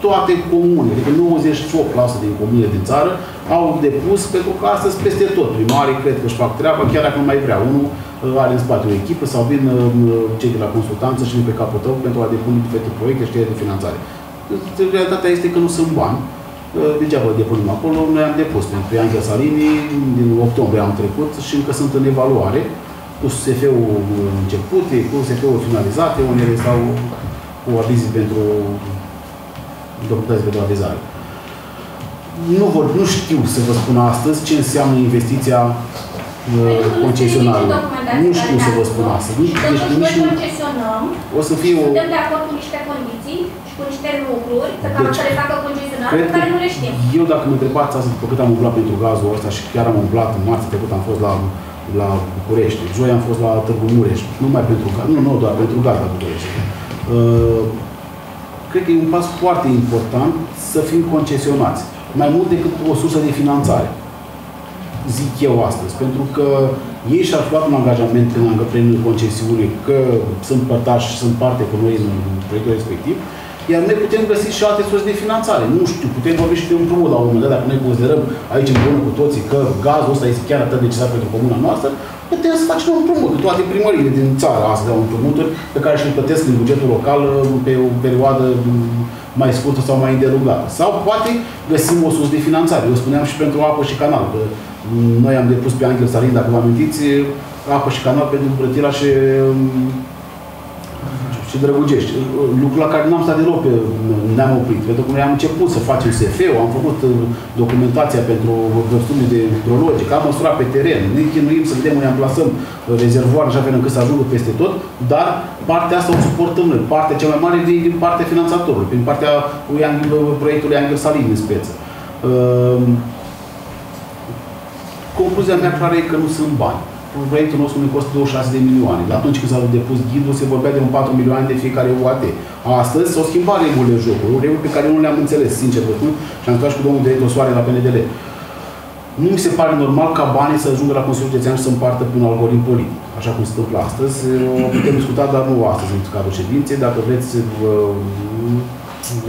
toate comunele, adică 98% din comunele din țară au depus, pentru că astăzi peste tot primarii cred că își fac treaba, chiar dacă nu mai vrea. Unul uh, are în spate o echipă sau vin uh, cei de la consultanță și vin pe capul tău pentru a depune diferite proiecte și de finanțare. Realitatea este că nu sunt bani. Uh, degeaba depunem acolo, noi am depus pentru Angel Salini din octombrie am trecut și încă sunt în evaluare cu SF-ul începute, cu SF-ul finalizate, unele sau cu avizi pentru documentație pentru avizare. Nu, vor, nu știu să vă spun astăzi ce înseamnă investiția uh, concesionarului. Nu știu să vă spun astăzi. Nici, deci, nici nu... concesionăm, o să fie o... suntem de acord cu niște condiții și cu niște lucruri să, deci, să le facă concesionarul pe care nu le știm. Eu dacă mă întrebați astăzi după cât am umblat pentru gazul ăsta și chiar am umblat în marți trecut, am fost la la București, joi am fost la Târgu Mureș, numai pentru gaz, nu, nu doar pentru gaz la București. Uh, cred că e un pas foarte important să fim concesionați. Mai mult decât o sursă de finanțare. Zic eu astăzi. Pentru că ei și-au luat un angajament prin, prin concesiune că sunt părtași, sunt parte cu noi în proiectul respectiv, iar noi putem găsi și alte surse de finanțare. Nu știu, putem vorbi și de un împrumut la un moment dat, dacă noi considerăm aici împreună cu toții că gazul ăsta este chiar atât necesar pentru comuna noastră, putem să facem un împrumut. Că toate primările din țară astea au împrumuturi pe care și-l plătesc din bugetul local pe o perioadă mai scurtă sau mai îndelungată. Sau poate găsim o sursă de finanțare. Eu spuneam și pentru apă și canal, că noi am depus pe Angel Salin, dacă vă amintiți, apă și canal pentru Brătila și și Drăgugești. Lucru la care n-am stat deloc, pe, ne-am oprit. Pentru că noi am început să facem SF-ul, am făcut uh, documentația pentru studii de hidrologic, am măsurat pe teren, ne chinuim să vedem unde amplasăm rezervoare așa fel încât să ajungă peste tot, dar partea asta o suportăm noi. Partea cea mai mare din, din partea finanțatorului, prin partea lui Angel, proiectului Angel Salin în speță. Uh, concluzia mea clară e că nu sunt bani proiectul nostru ne costă 26 de milioane. Atunci când s-a depus ghidul, se vorbea de un 4 milioane de fiecare UAT. Astăzi s-au schimbat regulile jocului, reguli pe care nu le-am înțeles, sincer vă spun, și am întâlnit cu domnul director Soare la PNDL. Nu mi se pare normal ca banii să ajungă la Consiliul Județean și să împartă pe un algoritm politic, așa cum se întâmplă astăzi. O putem discuta, dar nu astăzi, în cadrul ședinței. Dacă vreți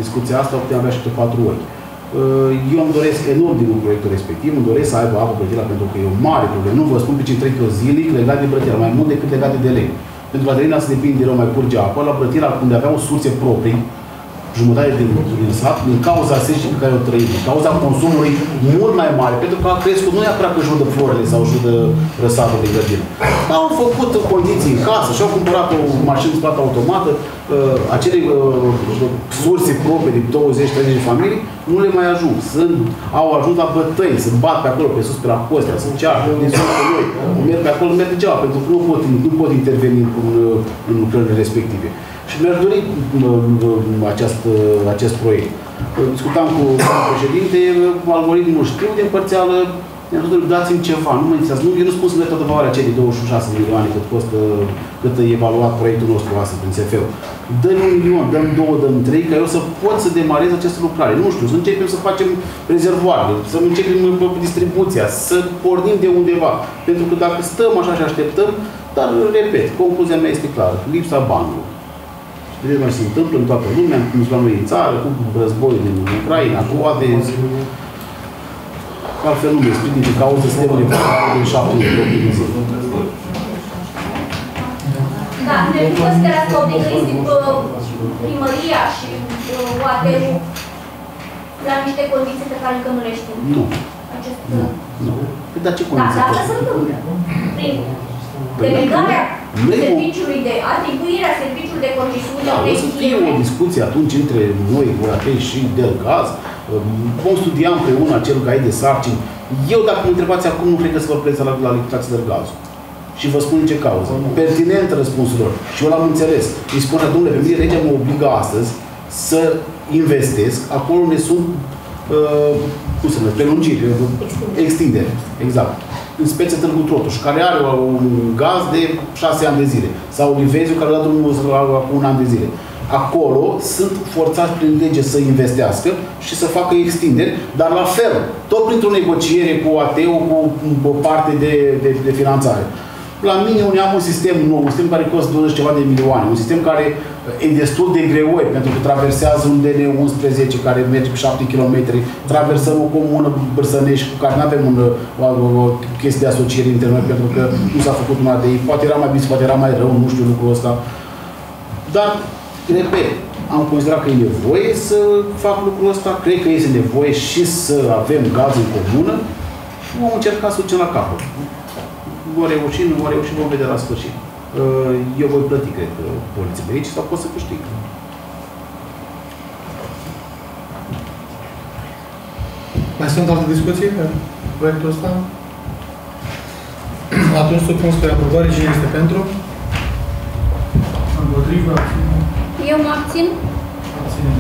discuția asta, o putem avea și pe patru ori. Uh, eu îmi doresc enorm din proiectul respectiv, îmi doresc să aibă apă Brătila pentru că e o mare problemă. Nu vă spun pe ce trec eu zilnic legat de Brătila, mai mult decât legat de lei. Pentru că la Drina se depinde rău, mai curge apă, la Brătila, unde aveam surse proprii, jumătate din, din sat, din cauza seștii pe care o trăim, din cauza consumului mult mai mare, pentru că a crescut nu neapărat că judă florile sau judă răsatul de grădină. Au făcut condiții în casă și au cumpărat o mașină de plată automată, uh, acele uh, surse proprii de 20-30 de familii nu le mai ajung. Sunt, au ajuns la bătăi, se bat pe acolo, pe sus, pe la postea, sunt ceară, din sus pe noi. Merg pe acolo, merg degeaba, pentru că nu pot, nu pot interveni în, în lucrările respective. Și mi-aș dori acest, acest proiect. Discutam cu președinte, algoritmul știu de împărțeală, mi-am spus, dați-mi ceva, nu mă interesează. Nu, eu nu spun să toată valoarea cei de 26 milioane cât costă, cât e evaluat proiectul nostru astăzi prin SF-ul. Dăm un milion, dăm două, dăm trei, ca eu să pot să demarez această lucrare. Nu știu, să începem să facem rezervoare, să începem distribuția, să pornim de undeva. Pentru că dacă stăm așa și așteptăm, dar, repet, concluzia mea este clară, lipsa banului. Vedeți mai se întâmplă în toată lumea, cum la noi în țară, cu război din Ucraina, cu alte altfel nu mi explic din cauza sistemului de șapte de zi. Da, ne considerați că obligați primăria și UAT-ul la niște condiții pe care încă nu le știm. Nu. Acest... Nu. nu. Păi, dar ce Da, condiții? dar asta se întâmplă. Prin delegarea serviciului de atribuirea serviciului de concesiune Da, de o să fie o discuție atunci între noi, UAT și Delgaz. Vom studia împreună acel caiet de sarcini. Eu, dacă mă întrebați acum, nu cred că se vor plăti la, la licitație Delgazul. Și vă spun în ce cauză. Pertinent răspunsul Și eu l-am înțeles. Îi spun, domnule, pe mine legea mă obligă astăzi să investesc acolo unde sunt uh, cum se numește, prelungiri, extindere. extindere. Exact în speță Târgu Trotuș, care are un gaz de 6 ani de zile. Sau Liveziu, care a dat drumul acum un an de zile. Acolo sunt forțați prin lege să investească și să facă extinderi, dar la fel, tot printr-o negociere cu AT-ul, cu o parte de, de, de finanțare. La mine unde am un sistem nou, un sistem care costă 20 ceva de milioane, un sistem care e destul de greoi, pentru că traversează un DN11 care merge pe 7 km, traversăm o comună Bârsănești cu care nu avem un, o, o, o, chestie de asociere între noi, pentru că nu s-a făcut una de ei. Poate era mai bine, poate era mai rău, nu știu lucrul ăsta. Dar, repet, am considerat că e nevoie să fac lucrul ăsta, cred că este nevoie și să avem gaz în comună și vom încerca să ducem la capăt vor reuși, nu vor reuși, vom vedea la sfârșit. Uh, eu voi plăti, cred, poliții de aici sau pot să câștig. Mai sunt alte discuții pe proiectul ăsta? Atunci supun spre aprobare. Cine este pentru? Împotriva? Eu mă abțin. Abținem.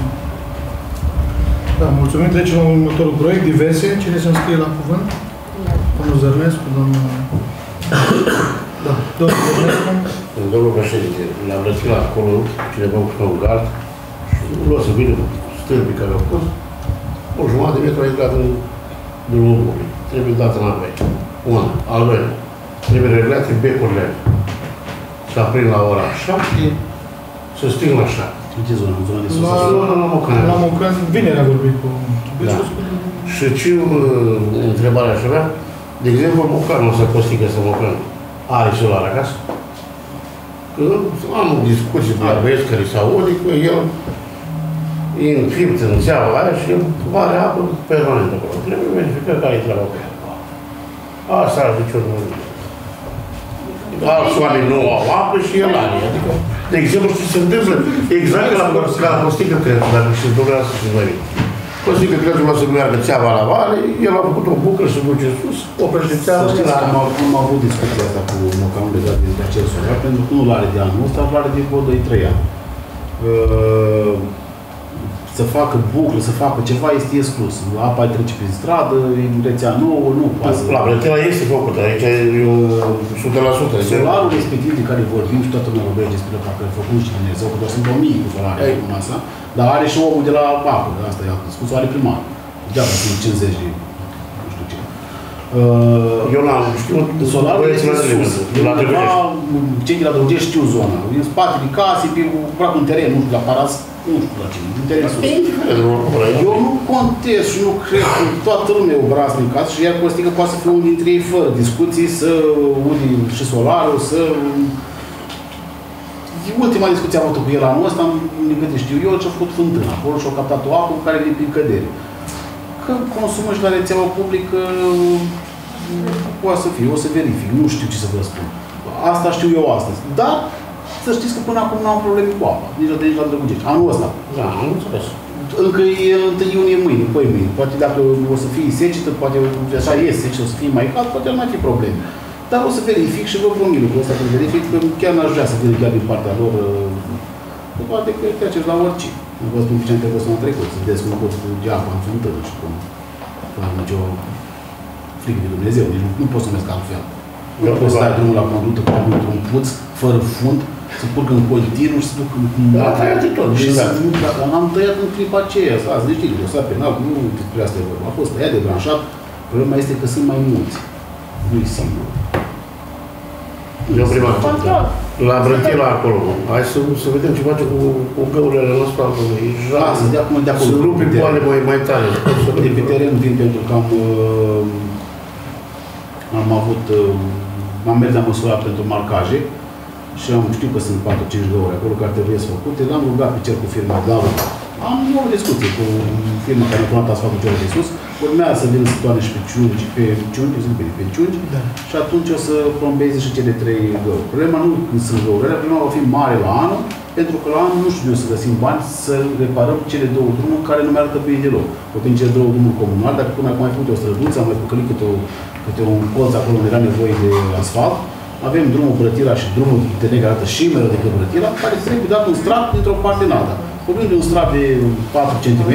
Da, mulțumim. Trecem la următorul proiect, diverse. Cine se înscrie la cuvânt? Domnul Zărnescu, domnul... Da, domnul Zărnescu. Domnul președinte, la Brătila acolo, cineva cu un gard și luat să vină stâlpii care au fost, o jumătate de metru a intrat în drumul omului. Trebuie dat înapoi. Una. Al doilea. Trebuie reglate becurile. Să aprind la ora 7, să sting la 7. În ce zonă? În zona de sus? La, Nu, nu, nu, Mocan. la Mocan, vineri a vorbit cu... Deci, Da. Și ce uh, întrebare aș avea? De exemplu, Mocanul ăsta, Costică să Mocan, are solar acasă? Că am discuții cu la băieți care se aude că el e înfipt în țeava aia și el are apă permanent acolo. Trebuie verificat care e treaba cu ea. Asta ar zice eu. Alți oameni nu au apă și el are. Adică, de exemplu, ce se întâmplă exact ca la, ca la Costică Crețu, dacă și dumneavoastră și noi. Costică Crețu vrea să meargă țeava la vale, el a făcut o bucră să duce sus, oprește Să țeava știți la... că am, am avut discuția asta cu Mocanul legat de acel solar, pentru că nu l-are de anul ăsta, îl are de vreo 2-3 ani. Uh, să facă buclă, să facă ceva, este exclus. Apa îi trece prin stradă, e rețea nouă, nu pasă. La Brătila este făcut, aici e eu 100%. Solarul respectiv de care vorbim și toată lumea vorbește despre parcă a făcut și Dumnezeu, că doar sunt o mie cu solare Ei. acum asta, dar are și omul de la apă, de asta i-a spus, o are primar. Degeaba sunt 50 de, nu știu ce. Uh, Eu n-am știut, Solarul băieții este la sus. Drăgăști, la Drăgăști. Undeva, Cei de la Drăgești știu zona. În spatele casei, pe practic un teren, nu știu, la Paras, nu știu la cine, un teren sus. Eu nu contez și nu cred că toată lumea e obraznic în casă și iar Costică poate să fie unul dintre ei fără discuții, să unii și solarul, să... E Ultima discuție am avut cu el anul ăsta, din câte știu eu, și-a făcut fântână acolo și-a captat o apă cu care vine prin cădere. Că consumă și la rețeaua publică poate să fie, o să verific, nu știu ce să vă spun. Asta știu eu astăzi. Dar să știți că până acum nu am probleme cu apa, nici la de nici la Drăgugești. Anul ăsta. Da, am înțeles. Încă e 1 iunie mâine, păi mâine. Poate dacă o să fie secetă, poate așa e secetă, o să fie mai cald, poate ar mai fi probleme. Dar o să verific și vă promit lucrul ăsta când verific, că chiar n-aș vrea să vină chiar din partea lor, uh, poate că treceți la orice. Nu vă spun ce am trecut săptămâna trecută, să vedeți cum pot fuge apa în fântână și cum nu am nicio frică de Dumnezeu, nici nu, nu pot să merg altfel. Nu Eu pot să probabil. dai drumul la conductă cu apă într-un puț, fără fund, să curgă în continuu și să duc în... Da, tăiat de tot, Deci, și da. nu, dar n-am tăiat în clipa aceea, să ați liniștit, eu s-a penal, nu despre asta e vorba. A fost tăiat de branșat, problema este că sunt mai mulți. Nu e singur. Eu prima Control. La Brătila acolo. Hai să, să vedem ce face cu, cu găurile noastre acolo. E Lasă, de acum, de acolo. Să rupi de- poale mai, mai tare. De pe teren vin pentru că am, uh, am avut, uh, am mers la măsurat pentru marcaje și am știu că sunt 4-5 găuri acolo care trebuie să făcute. L-am rugat pe cel cu firma Glau. Am o discuție cu firma care a plătit asfaltul celor de sus. Urmează să vină să toane și pe ciungi, pe ciungi, zic bine, pe ciungi. Da. Și atunci o să plombeze și cele trei găuri. Problema nu când sunt găurile, problema va fi mare la anul, pentru că la anul nu știu de unde să găsim bani să reparăm cele două drumuri care nu mi-arată bine deloc. Putem cele două drumuri comunale, dacă până acum ai făcut o străduță, am mai păcălit câte, o, câte un colț acolo unde era nevoie de asfalt, avem drumul Brătila și drumul de arată și mereu decât Brătila, care trebuie dat un strat dintr-o parte în alta. Vorbim de un strat de 4 cm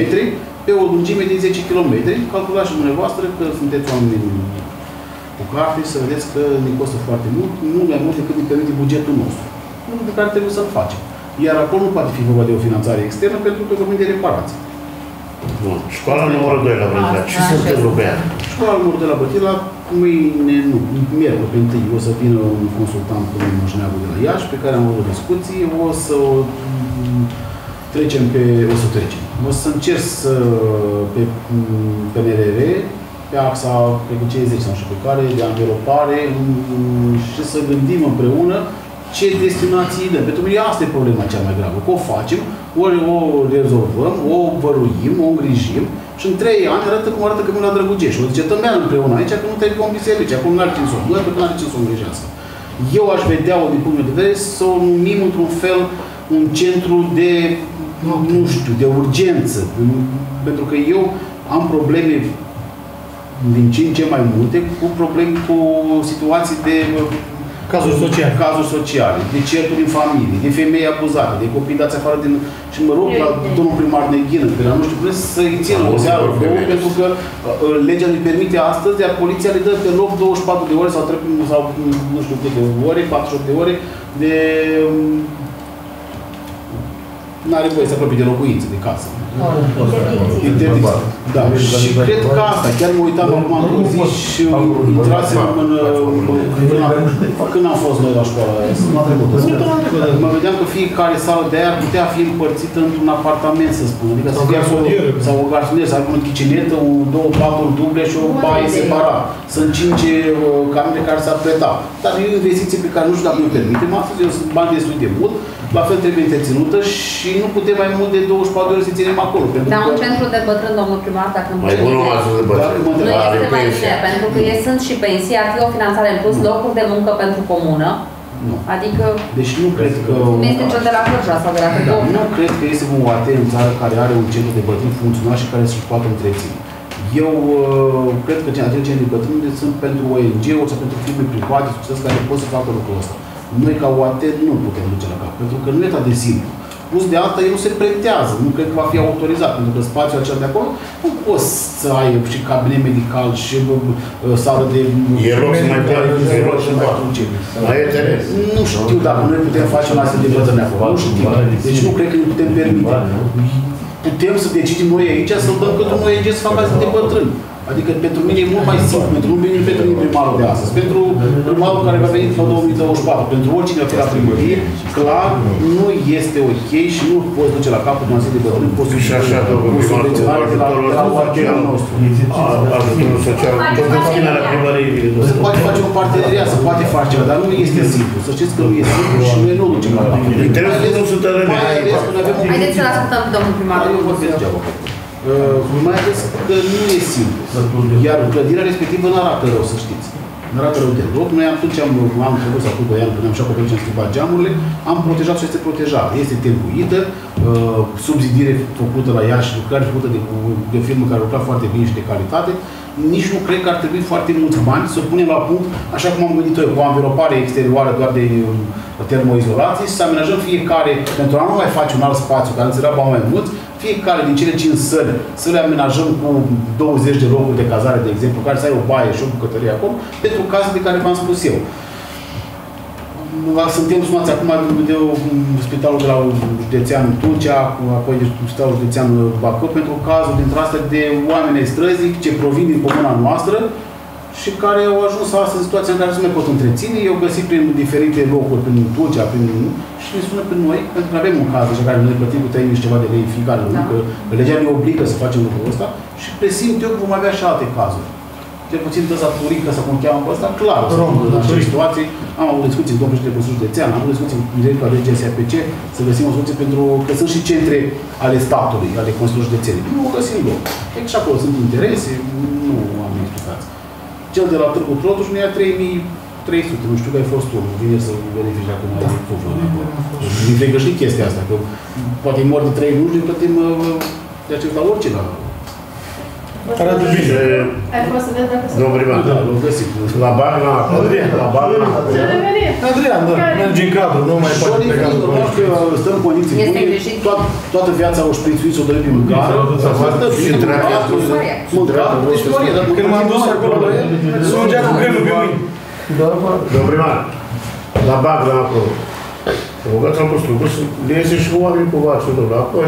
pe o lungime de 10 km. Calculați și dumneavoastră că sunteți oameni cu carte să vedeți că ne costă foarte mult, nu mai mult decât ne permite bugetul nostru. Lucru pe care trebuie să-l facem. Iar acolo nu poate fi vorba de o finanțare externă pentru că vorbim de reparații. Bun. Școala numărul 2 la Brătila. Ce se întâmplă cu ea? Școala numărul de la Bătila, mâine, nu, miercuri pe întâi, o să vină un consultant cu Moșneagul de la Iași, pe care am avut o discuție, o să o mm, trecem pe, o să trecem. O să încerc să, pe pe NRR, pe axa, pe ce 10 sau știu pe care, de anvelopare mm, și să gândim împreună ce destinații dăm. Pentru mine asta e problema cea mai gravă. Că o facem, ori o rezolvăm, o văruim, o îngrijim și în trei ani arată cum arată Căminul la Drăgugești. O zice, tămeam împreună aici că nu te om biserici, acum nu are cine să o mă, că nu are cine să o îngrijească. Eu aș vedea-o din punct de vedere să o numim într-un fel un centru de, nu știu, de urgență. Pentru că eu am probleme din ce în ce mai multe cu probleme cu situații de Cazuri sociale. cazuri sociale, de certuri în familie, de femei abuzate, de copii dați afară din... Și mă rog la domnul primar Neghină, pe la nu știu cum să-i țină o seară, două, pentru că uh, legea îi permite astăzi, iar poliția le dă pe loc 24 de ore sau, trec, sau nu știu câte ore, 48 de ore de um, nu are voie să apropie de locuințe, de casă. Interdicție. Interdicție. Da, și cred că asta, chiar mă uitam acum într-o zi și intrasem în... în- Când am fost noi la școală? Săptămâna trecută. Săptămâna trecută. Mă vedeam că fiecare sală de aia ar putea fi împărțită într-un apartament, să spun. Adică să fie acolo, sau o garsonieră, să aibă o kitchenetă, un, două paturi duble și o baie separat. Sunt cinci uh, camere care s-ar pleta. Dar e o investiție pe care nu știu dacă ne permitem. Astăzi eu sunt bani destul de mult, la fel trebuie întreținută și nu putem mai mult de 24 de ore să ținem acolo. Pentru Dar că un centru de bătrân, domnul primar, dacă îmi Mai bună o permite, astfel de Dacă bătrân. mă nu întreb, Are este mai pensie. bine, pentru că e, sunt și pensii, ar fi o finanțare în plus, locuri de muncă pentru comună, nu. adică Deci nu cred că... nu este cel de la Cârja sau de la Da, Cârja. nu cred că este un OAT în țară care are un centru de bătrâni funcțional și care să-și poată întreține. Eu uh, cred că acele centre de bătrâni sunt pentru ONG-uri sau pentru firme private, succes care pot să facă lucrul ăsta. Noi ca OAT nu putem duce la cap, pentru că nu e atât de simplu. Plus de asta, el nu se pretează, nu cred că va fi autorizat, pentru că spațiul acela de acolo nu poți să ai și cabinet medical și uh, sală de... E loc să mai plătești, e loc să mai ce. Mai e teren. Nu știu dacă noi putem face un astfel de bătrâni acolo. Nu știu. Deci nu cred că ne putem permite. Putem să decidem noi aici să dăm către noi aici să facă astfel de bătrâni. Adică pentru mine e mult mai simplu, pentru nu vine pentru mine primarul de astăzi, pentru primarul care va veni după 2024, pentru oricine va fi la primărie, clar, nu este ok și nu poți duce la capul un astfel de bătrâni, poți Și așa, domnul cu primar, cu subvenționare de la, de la ajutorul OAG-ul nostru. Ajutorul social, tot deschiderea primăriei. Se poate face un parteneriat, se poate face ceva, dar nu este simplu. Să știți că nu este simplu și noi nu ducem la capul. Interesul nu sunt Mai ales când avem un Haideți să-l ascultăm pe domnul primar. Dar eu vorbesc degeaba. Uh, mai ales că nu e simplu. Iar clădirea respectivă nu arată rău, să știți. Nu arată rău deloc. Noi atunci am, am făcut sau cu 2 ani, când am și acoperit și am schimbat geamurile, am protejat și este protejată. Este tempuită, uh, subzidire făcută la ea și lucrare făcută de, de o firmă care lucra foarte bine și de calitate. Nici nu cred că ar trebui foarte mulți bani să o punem la punct, așa cum am gândit eu, cu o învelopare exterioară doar de uh, termoizolație și să amenajăm fiecare, pentru a nu mai face un alt spațiu care îți era bani mai mulți, fiecare din cele 5 săli să le amenajăm cu 20 de locuri de cazare, de exemplu, care să ai o baie și o bucătărie acolo, pentru cazul de care v-am spus eu. Suntem sunați acum de spitalul de la județean Tulcea, apoi de spitalul județean Bacău, pentru cazul dintre astea de oameni ai străzii ce provin din comuna noastră și care au ajuns astăzi în situația în care nu se mai pot întreține. Eu găsit prin diferite locuri, prin Tulcea, prin și ne sună pe noi, pentru că avem un caz deja care noi plătim cu 3.000 ceva de lei fiecare lună, Da. că legea ne obligă să facem lucrul ăsta și presimt eu că vom avea și alte cazuri. Cel puțin ăsta Turică, sau cum cheamă pe ăsta, clar, o să Rom, fie în aceste Turică. situații. Am avut discuții cu domnul președinte Consiliul Județean, am avut discuții cu directorul de GSAPC, să găsim o soluție pentru că sunt și centre ale statului, ale Consiliului Județenii. Nu o găsim loc. Deci și acolo sunt interese, nu am explicații. Cel de la Târgu Trotuș ne ia 3300, nu știu că ai fost tu, vine să verifici dacă mai ai fufă. Din vei găsi chestia asta, că poate mor de 3 luni, ne plătim uh, de acest la orice la Arată bine. Și, Ai fost să vezi dacă se... Domnul primar, Da, l-am găsit. la bani la apă, la bani la apă. Adrian, da, merge în cadru, nu mai poate Șorii pleca. fiind normal că stă în condiții Este bune, greșit. toată, toată viața o șprițuit, s-o dă pe mâncare, Și stă și bine, treaba mâncat, Soria. mâncat, deci Soria, dar Când m-am dus acolo la el, se mergea cu grenul pe mâini. Da, mă. Domnul primar, la bag la apă. Rugați am pus lucru, le iese și oameni cu vaci, domnule, apoi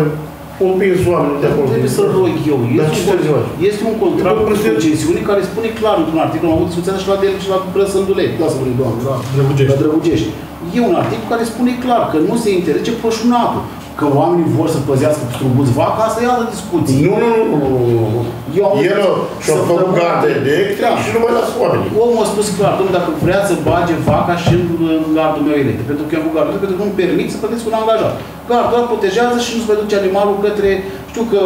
împins oamenii de acolo. Trebuie să-l rog eu. Dar Este ce un, să faci? este un contract Domnul de președinte- concesiune care spune clar într-un articol, am avut discuția și la Del și la Brăsândulei, lasă mă doamne, la Drăgugești. la Drăgugești. E un articol care spune clar că nu se interzice pășunatul. Că oamenii vor să păzească cu strubuți vaca, asta e altă discuție. Nu, nu, nu, nu. Eu am El și-a făcut săptămâna- garde electric Da. și nu mai lasă oamenii. Omul a spus clar, domnule, dacă vrea să bage vaca și în, în gardul meu electric, pentru că eu am avut gardul electric, pentru că nu-mi permit să plătesc un angajat. Gardul ăla protejează și nu-ți mai duce animalul către, știu că,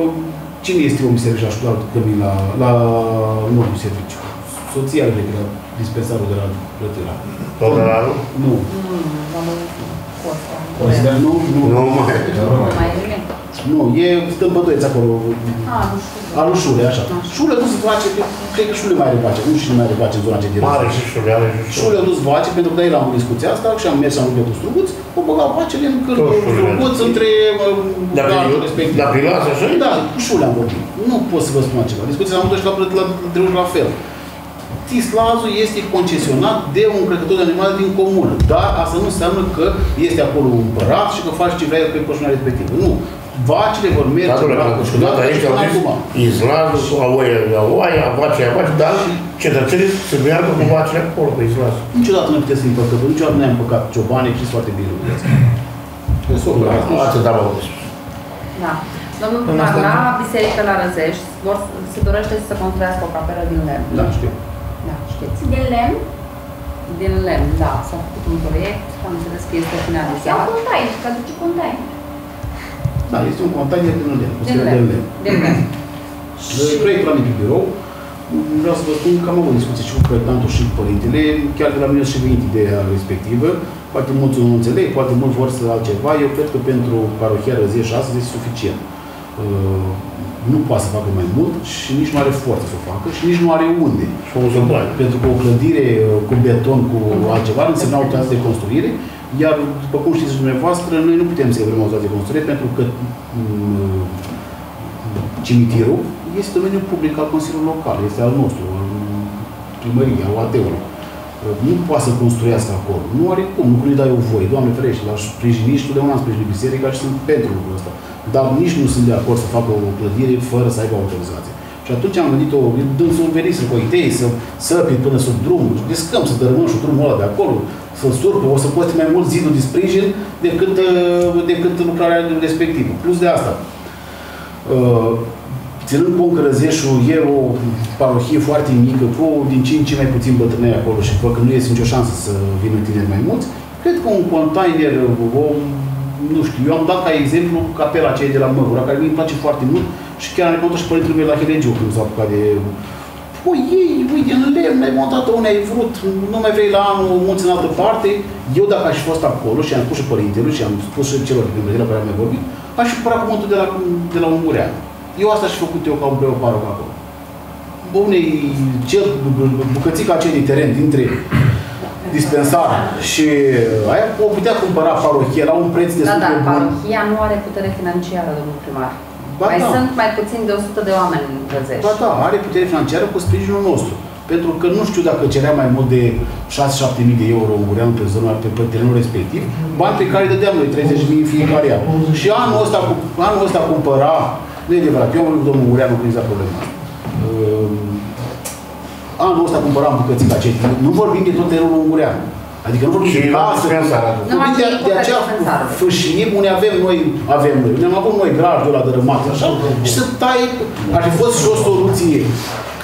uh, cine este omul serviciu la școală când vin la, la numărul serviciu? Soția lui de la dispensarul de la plătirea. Tot la anul? Nu. Consider, nu, nu, Nu mai. Mai bine. nu, e stă în pădureț acolo, Ah, nu știu. alu șule, așa. Șule nu se face, cred că șule mai reface, nu știu ce mai reface în zona ce direct. Mare și șule, are și Și șule. le-au dus vaci, pentru că de la am discuția asta și am mers, am vorbit cu struguți, o băgau vacile în cârpă, Tot șulele. struguți între uh, Dar gardul pe- respectiv. dar pe lasă așa? Da, cu șule am vorbit. Nu pot să vă spun altceva. Discuția am dus și la, la, la, la, la fel. Tislazul este concesionat de un crescător de animale din comună. Dar asta nu înseamnă că este acolo împărat și că faci ce vrea el pe porțiunea respectivă. Nu. Vacile vor merge Dar, domnule, la am discutat aici, au zis, acum. Islandul, oaia, oaia, vacea, vacea, dar cetățenii să meargă cu vacile acolo, pe Island. Niciodată nu puteți să-i păcătăm, niciodată nu ne-am păcat ciobanii, știți foarte bine lucrul ăsta. Pe socul ăsta. Atât am auzit. Da. Domnul Doamna primar, la Stanu. biserică la Răzești vor, se dorește să se construiască o capelă din lemn. Da, știu. Da, știți. Din lemn, Din lemn, da. S-a făcut un proiect, am înțeles că este iau finalizat. container, că aduce container. Da, este un container din lemn, cu Din stel de lemn. lemn. Din lemn. Și... Proiectul la mic birou, vreau să vă spun că am avut discuții și cu proiectantul și cu părintele, chiar de la mine și venit ideea respectivă. Poate mulți nu înțeleg, poate mulți vor să altceva. Eu cred că pentru parohia Răzieș astăzi este suficient. Uh, nu poate să facă mai mult și nici nu are forță să o facă și nici nu are unde. Și o să bani. Pentru că o clădire uh, cu beton, cu altceva, însemna o autorizație de construire, iar, după cum știți dumneavoastră, noi nu putem să vrem o autorizație de construire pentru că mm, cimitirul este domeniul public al Consiliului Local, este al nostru, al primăriei, al AT-ului. Nu poate să construiască acolo. Nu are cum, nu îi dai o voie. Doamne ferește, l-aș sprijini și totdeauna am sprijinit biserica și sunt pentru lucrul ăsta. Dar nici nu sunt de acord să facă o clădire fără să aibă autorizație. Și atunci am gândit o, dânsul venit să cu idei, să săpi până sub drum, riscăm să dărâmăm și drumul ăla de acolo, să surpă, o să coste mai mult zidul de sprijin decât, uh, decât lucrarea respectivă. Plus de asta, uh, ținând cont că Răzeșul e o parohie foarte mică, cu din 5 mai puțin bătrânei acolo și văd că nu este nicio șansă să vină tineri mai mulți, cred că un container, o, nu știu, eu am dat ca exemplu capela aceea de la Măgura, care mi-e place foarte mult și chiar am remontat și părintele meu la Helegiu când s-a apucat de Păi ei, uite, în lemn, ai montat unde ai vrut, nu mai vrei la anul munți în altă parte. Eu dacă aș fi fost acolo și am spus și părintelui și am spus și celor din primărie la care am mai vorbit, aș fi cumpărat cuvântul de la, de la un murean. Eu asta aș fi făcut eu ca un preot paroc acolo. Unei cel, bucățica aceea de teren dintre dispensar și aia o putea cumpăra parohia la un preț Da, destul da, de bun. parohia nu are putere financiară, domnul primar. Ba mai da. sunt mai puțin de 100 de oameni în Răzești. Ba da, are putere financiară cu sprijinul nostru. Pentru că nu știu dacă cerea mai mult de 6-7 mii de euro ungureanu pe zona, pe, pe terenul respectiv, bani pe care îi dădeam noi 30 mii în fiecare an. Și anul ăsta, cu- anul ăsta cumpăra, nu e adevărat, eu am vorbit cu domnul Ungureanu când exact problema asta. Uh, anul ăsta cumpăram bucățica aceea. Nu vorbim de tot terenul ungureanu. Adică nu vorbim Și de la casă. dispensar. Vorbim de, de aceea fâșie, unde avem noi, avem noi, unde am avut noi grajdul ăla dărâmat, așa, și să tai, ar fi fost și o soluție,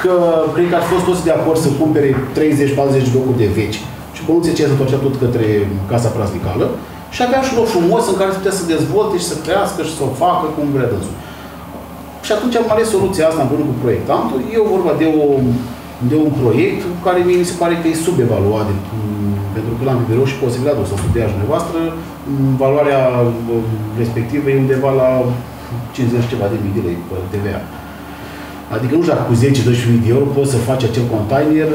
că cred că ar fi fost toți de acord să cumpere 30-40 de locuri de veci. Și pămânții aceea se întorcea tot către casa praznicală și avea și un loc frumos în care să putea să dezvolte și să crească și să o facă cum vrea dânsul. Și atunci am ales soluția asta împreună cu proiectantul. E vorba de, o, de un proiect care mie mi se pare că e subevaluat de, m, pentru că l-am pe birou și posibil adus să studiați dumneavoastră. m, Valoarea m, respectivă e undeva la 50 ceva de mii de lei pe TVA. Adică nu știu dacă cu 10-12 mii de euro poți să faci acel container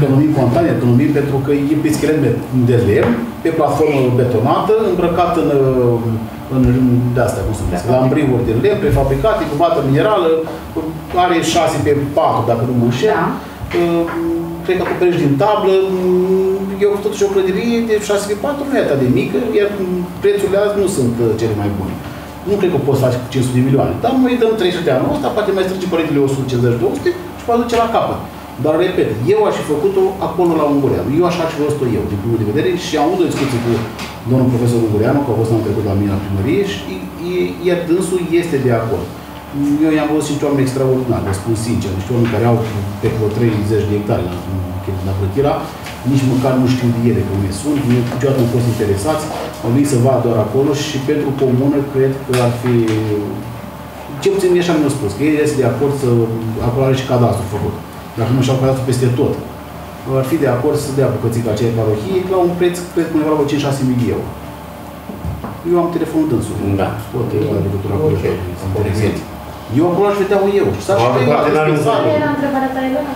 că numim container, că numim pentru că e pe schelet de lemn, pe platformă betonată, îmbrăcat în, în, de astea, cum se numesc, lambriuri de lemn, prefabricate, cu vată minerală, are 6 pe 4, dacă nu mă înșel. Da. Uh, Cred că acoperiș din tablă, mm, eu totuși o clădirie de 6 pe 4 nu e atât de mică, iar prețurile azi nu sunt uh, cele mai bune. Nu cred că poți face cu 500 de milioane, dar noi dăm 300 de anul ăsta, poate mai strânge părintele 150-200 și poate duce la capăt. Dar, repet, eu aș fi făcut-o acolo la Ungureanu. Eu așa aș fi văzut-o eu, din punct de vedere, și am avut o discuție cu domnul profesor Ungureanu, că a fost anul trecut la mine la primărie, și e- iar dânsul este de acord. Eu i-am văzut și niște oameni extraordinari, vă spun sincer, niște oameni care au pe vreo 30 de hectare la, la Brăchira, nici măcar nu știu de ele că unde sunt, niciodată nu au fost interesați, au venit să vadă doar acolo și pentru comună cred că ar fi ce puțin mie așa mi-a spus, că ei este de acord să, acolo are și cadastru făcut. Dacă nu și-au cadastru peste tot. Ar fi de acord să dea bucățica aceea parohiei la un preț, cred că undeva la 5-6 mii de euro. Eu am telefonul dânsului. Da. Pot eu la legătura cu Ok. okay. interesant. Eu acolo aș vedea o eu. Și s-ar și Oameni pe poate n-ar dispensarul. Care era întrebarea ta, Elena?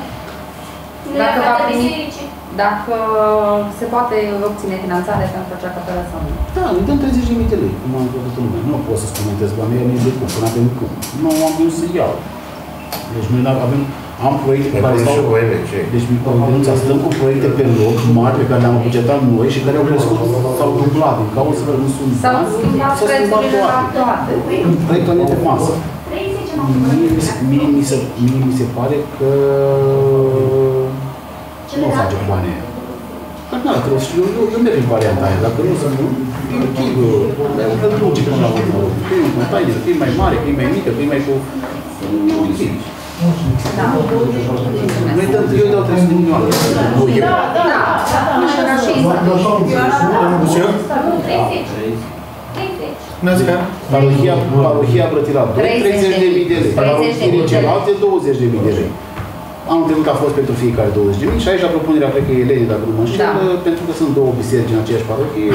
Dacă va Legată de primi- biserici. Dacă se poate obține finanțare pentru acea capelă sau nu. Da, îi dăm 30 de mii de lei, cum am văzut în lume. Nu pot să comentez la mine nici de cum, că n-avem cum. Nu am gândit să iau. Deci noi n- avem, Am proiecte pe Mai care pune stau... și voi, bă, ce? Deci, Ionuța, stăm cu proiecte pe loc mari pe care le-am bugetat noi și care au crescut, s-au dublat din cauza că nu sunt... S-au schimbat S-au schimbat prețurile la toate. toate. Proiectul net de masă. 30 m-am Mie, mi se- mie, mi se, mie mi se pare că nu o face cu banii aia. Dar nu, trebuie să știu, eu, eu merg în varianta aia, dacă nu să nu, e ok, e o plătuce până la urmă. Că e un container, că e mai mare, că e mai mică, că e mai cu... E ok. Da. Noi dăm, eu dau 300 de milioane. Nu eu. Da, așa era și Domnul Buceu? 30. 30. Neața? Parohia, parohia Brătilat, 30 de mii de lei. 30 de mii de lei. Celelalte 20 de mii de lei. Anul trecut a fost pentru fiecare 20 de mii și aici la propunerea, cred că e Eleni, dacă nu mă înșel, Da. pentru că sunt două biserici în aceeași parohie,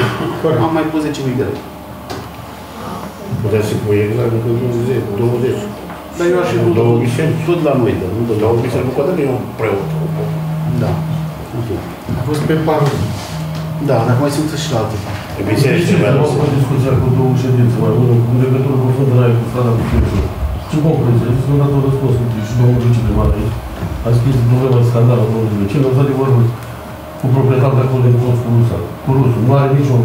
am mai pus 10 mii de lei. Putea să pui exact încă 20, 20. Dar eu aș fi vrut Două tot- biserici. tot la noi, dar nu tot la Două biserici, nu poate că e un preot. Da. Ok. A fost pe parul. Da, dacă mai sunt și la alte. E biserici, ce trebuia am să... avut discuția cu două ședințe mai bună, în legătură cu fundul aia cu strada cu Chiușul. Ce concluzie? Zis că am dat un răspuns cu și domnul viceprimar aici. A scris problema de scandal la domnul vecin, a dat de vorbă cu proprietarul de acolo de colț cu Rusa. Cu Rusul. Nu are nicio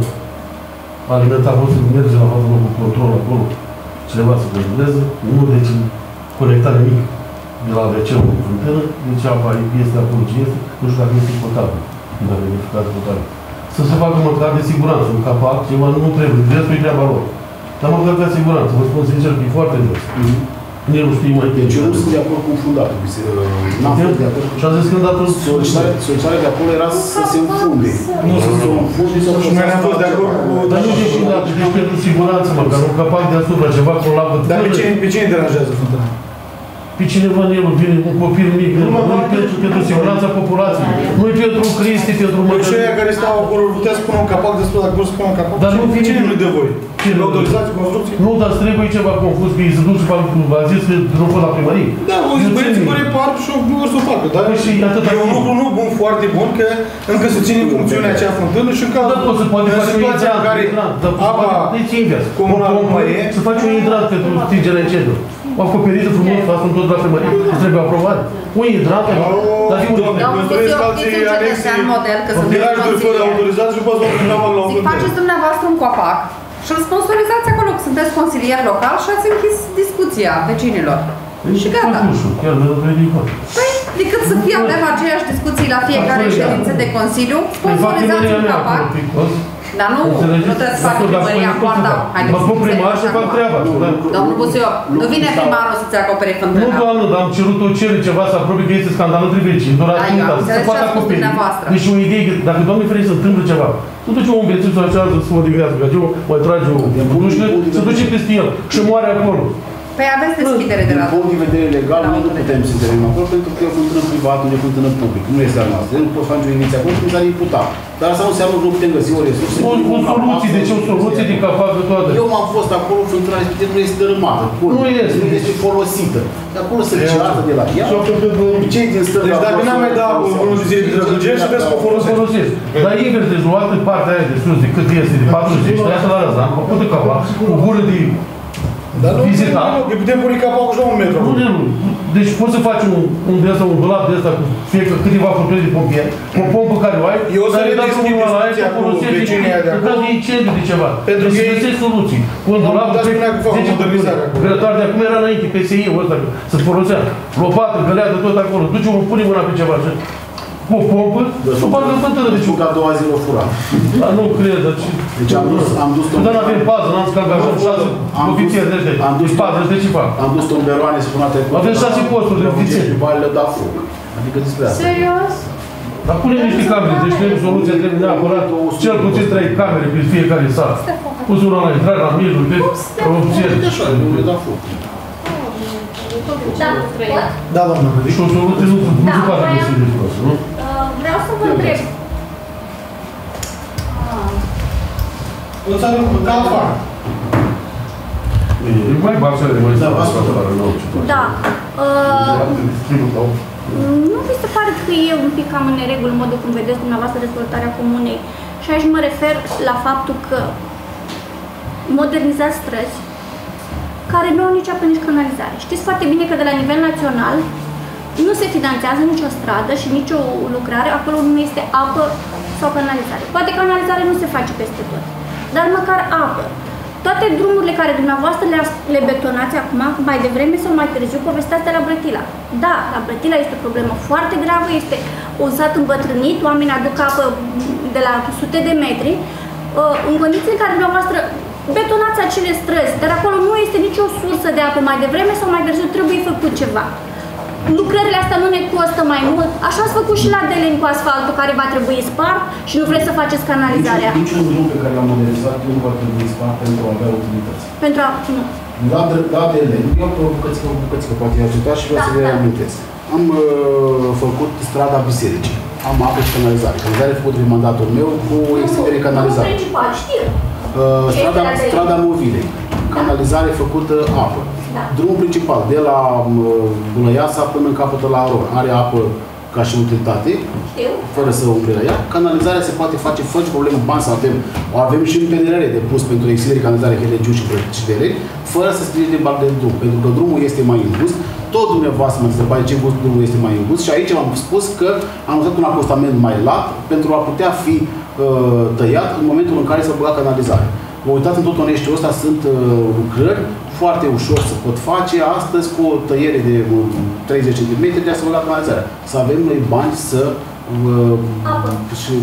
alimentar, nu se merge la fața locului control acolo. Cineva să controleze, nu deci conectare mică de la wc în frontieră, deci apa este acolo ce este, nu știu dacă este potabil, când a verificat potabil să se facă măcar de siguranță, un capac, ceva nu trebuie, restul e treaba lor. Dar măcar de siguranță, vă spun sincer că e foarte des. Nici nu știu mai Deci eu nu sunt de acord cu fundatul. N-am fost de acord cu Și a zis că dat un Solicitarea, solicitarea de acolo era să se înfunde. Nu să se înfunde sau Și mai am fost de acord cu... Dar nu de fundat, deci pentru siguranță, măcar un capac deasupra, ceva cu o lavă. Dar pe cine, pe cine deranjează fântâna? Pe cineva în el vine un copil mic, nu e pentru, pentru siguranța populației, nu e pentru Cristi, pentru Deci măcar. ăia care stau acolo putea să pună un capac despre dacă vor să pună un capac. Dar nu Cine- vine Cine nimeni. nu de voi? Cine? Autorizați construcții? Nu, dar îți trebuie ceva confuz, că ei se duc și fac, a zis că nu pot la primărie. Da, o Eu zic, băieții țin- mă repar și nu vor să o facă, dar Păi și atâta e un timp. lucru nu bun, foarte bun, că încă se ține în funcțiunea acea fântână și că Da, poți să poate în face un situația în hidrant, care hidrant, dar apa poate- deci invers. comunală O nu mai e, Să faci un hidrant pentru stingere incendiu. O acoperită frumos, asta în tot la primărie, îți trebuie aprobat. Un hidrant, dar zi un Doamne, Domnul construiesc Buțiu, alții știți în ce anexe, desean model, că sunt Tiraj de fără consilier. autorizați și poți să vă la un Zic, faceți dumneavoastră un copac și îl sponsorizați acolo, că sunteți consilier local și ați închis discuția vecinilor. Și gata. Ușu, chiar de la ridicol. Păi, decât să fie avem aceeași discuții la fiecare Acolo, da. ședință de Consiliu, Păi fac sponsorizați primăria un mea capac. Acolo, picos. Dar nu, Înțelegeți? nu trebuie să facă Acolo, dar primăria spune, poarta. pot să fac. Haideți Mă să pun primar înțelegem și fac acum. treaba. da. Domnul Buțiu, nu vine primarul să-ți acopere Nu, fântâna. doamnă, dar am cerut o cere ceva să aprobe că este scandal între vecini. Doar Da, atunci, eu am să înțeles se ce facă a spus acoperit. dumneavoastră. Deci o idee, că dacă doamne ferește se întâmplă ceva, nu duce un bețiv sau așa să mă odihnească, că eu mai trage o punușcă, se duce peste el și moare acolo. Păi aveți deschidere de Din la punct de vedere legal, la noi nu autorități. putem să intervenim acolo pentru că e o fântână privată, nu e o fântână publică. Nu este al noastră. Nu poți face o inițiativă acolo și s-ar imputa. Dar asta nu înseamnă că nu putem găsi o resursă. O, o soluție, deci o soluție din capac de toate. Eu m-am fost acolo, fântâna respectivă nu este dărâmată. Bun, Nu este. Nu este folosită. De acolo se ceartă de la ea. Cei din stânga... Deci dacă n-am mai dat unul de zile de drăgugești, vezi că o O folosesc. folosesc. Dar invers, deci luat în partea aia de sus, de cât este, de 40, tăia să la răza, am făcut de capac, cu gură de Dar nu, Vizita. nu, îi putem pune capacul și la un metru. Nu, nu, nu. Deci poți să faci un, un de ăsta, un dulap de ăsta cu fiecare câteva furturi de pompier, cu o pompă care o ai, Eu o să dar îi dai redeschid drumul la aia discuția să cu folosești vecinii aia de în acolo. caz de incendiu de ceva. Pentru Deci că să ei- găsești soluții. Cu un Am dulap putea spune că fac o modernizare acolo. grătar de acum era înainte, PSI-ul ăsta, să folosea. Lopată, găleată, tot acolo. Duce un pune mâna pe ceva și cu o pompă, și o bagă în fântână. Deci, Deci, că a doua zi o fura. dar nu cred, dar ce... Deci am dus, am dus Dar nu avem pază, n-am să angajăm Am șase dus- ofițeri de ăștia. am dus- Deci pază, ăștia ce fac? Am dus tomberoane să pun la trecut. Avem șase posturi de ofițeri. Și bani le da foc. Adică despre asta. Serios? Dar punem niște camere, deci trebuie soluția, trebuie neapărat cel puțin trei camere pe fiecare sat. Pus una la intrare, la mijloc, pe ofițeri. Uite așa, nu le da foc. Da, pot? Da, doamnă, vă Și o soluție nu, nu Da, se poate voiam- găsi de prost, nu? Uh, Vreau să vă întreb. Ah, O țară ca afară. E mai baxă de mai Da, să asta, facă nu ce faci. Da. Uh, Schimbul tău. Nu vi se pare că e un pic cam în neregulă modul cum vedeți dumneavoastră dezvoltarea comunei? Și aici mă refer la faptul că modernizați străzi care nu au nici apă, nici canalizare. Știți foarte bine că de la nivel național Nu se finanțează nicio stradă și nicio lucrare, acolo nu este apă sau canalizare. Poate canalizare nu se face peste tot, dar măcar apă. Toate drumurile care dumneavoastră le, le betonați acum, mai devreme sau mai târziu, povesteați de la Brătila. Da, la Brătila este o problemă foarte gravă, este un sat îmbătrânit, oamenii aduc apă de la sute de metri, uh, în condiții în care dumneavoastră betonați acele străzi, dar acolo nu este nicio sursă de apă mai devreme sau mai târziu, trebuie făcut ceva. Lucrările astea nu ne costă mai mult. Așa ați făcut și la Deleni cu asfaltul care va trebui spart și nu vreți să faceți canalizarea. Niciun, niciun drum pe care l-am modernizat nu va trebui spart pentru a avea utilități. Pentru a... Nu. La, la Deleni, eu am o bucățică, o bucățică, poate i-a ajutat și vreau Da, să vă da. amintesc. Am uh, făcut strada bisericii. Am apă și canalizare. Canalizare făcută de mandatul meu cu extindere canalizare. Nu principal, știu. Uh, Ce strada, este la Deleni? strada Movilei. Canalizare făcută apă. Da. Drumul principal, de la uh, Bunăiasa până în capătul la Aron. Are apă ca și utilitate, Știu. fără să umple la ea. Canalizarea se poate face fără problemă bani să avem. O avem și în PNRR de pus pentru extindere canalizare Helegiu și Brătișdere, fără să strige de bani de drum, pentru că drumul este mai îngust. Tot dumneavoastră mă întrebat de ce drumul este mai îngust și aici am spus că am lăsat un acostament mai lat pentru a putea fi uh, tăiat în momentul în care s-a băgat canalizare. Vă uitați în tot oneștiul ăsta, sunt uh, lucrări foarte ușor să pot face astăzi cu o tăiere de uh, 30 cm de a să băga canalizarea. Să avem noi bani să uh, Apă. și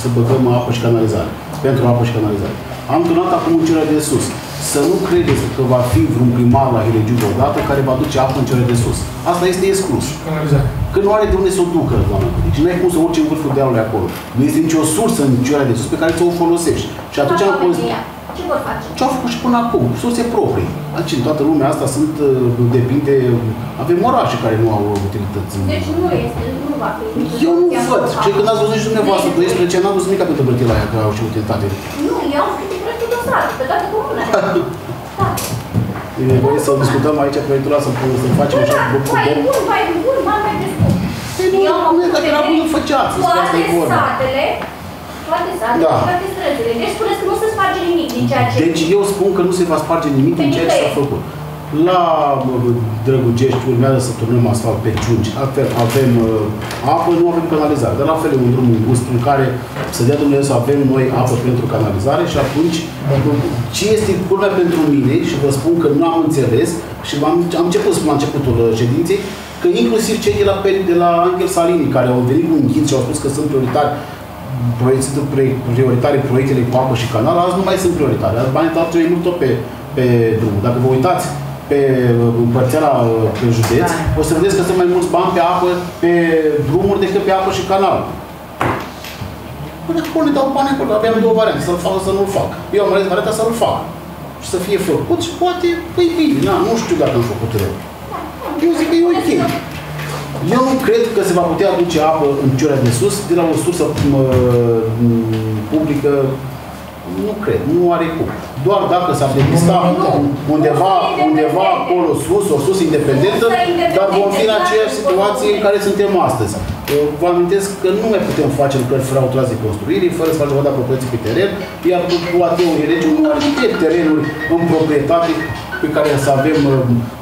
să băgăm apă și canalizare. Pentru apă și canalizare. Am donat acum în cele de sus. Să nu credeți că va fi vreun primar la Hilegiu odată care va duce apă în cele de sus. Asta este exclus. Canalizare. Că nu are de unde să o ducă, doamnă Deci nu ai cum să urci în vârful dealului acolo. Nu este nicio sursă în cele de sus pe care să o folosești. Și atunci am pus... Ce vor face? Ce au făcut și până acum? Surse proprii. Aici, în toată lumea asta sunt, uh, depinde, avem orașe care nu au utilități. Deci nu este, nu va fi. Eu nu văd. Ce când ați văzut nici dumneavoastră, 12 n-am văzut nimic pentru bătila aia, că au și utilitate. Nu, eu am scris proiectul de stradă, pe toate comunele. Da. E nevoie să discutăm aici proiectul ăla, să, să facem așa Da, cu mai e bun, mai e bun, mai mai descurc. nu, Eu am nu e, dacă era bun, îl făceați, despre asta Toate e vorba. satele, toate satele, Da. toate străzile. Deci spuneți că nu se sparge nimic din ceea ce... Deci eu spun că nu se va sparge nimic din ceea ce s-a făcut. La mă, Drăgugești urmează să turnăm asfalt pe Ciungi. Altfel avem uh, apă, nu avem canalizare. Dar la fel e un drum îngust în care să dea Dumnezeu să avem noi apă pentru canalizare și atunci ce este culmea pentru mine și vă spun că nu am înțeles și am, am început să spun la începutul uh, ședinței că inclusiv cei de la, Pe- de la Angel Salini care au venit cu un ghid și au spus că sunt prioritari proiect, sunt pre- prioritare proiectele cu apă și canal, azi nu mai sunt prioritare. Azi banii tău trebuie mult tot pe, pe drum. Dacă vă uitați pe uh, împărțeala uh, pe județ, o să vedeți că sunt mai mulți bani pe apă, pe drumuri decât pe apă și canal. Până acolo le dau bani acolo, aveam două variante, să-l fac sau să nu-l fac. Eu am ales varianta să-l fac. Și să fie făcut și poate, păi bine, na, nu știu dacă am făcut rău. Eu zic că e ok. Eu nu cred că se va putea aduce apă în Ciorea de Sus de la o sursă mă, m, publică. Nu cred, nu are cum. Doar dacă s-ar depista undeva, undeva acolo sus, o sus independentă, dar vom fi în aceeași situație în care suntem astăzi. Eu Vă amintesc că nu mai putem face lucrări fără autorizație de construire, fără să facem o dată proprietății pe teren, iar cu AT-ul Regiu nu are decât terenuri în proprietate pe care să avem uh,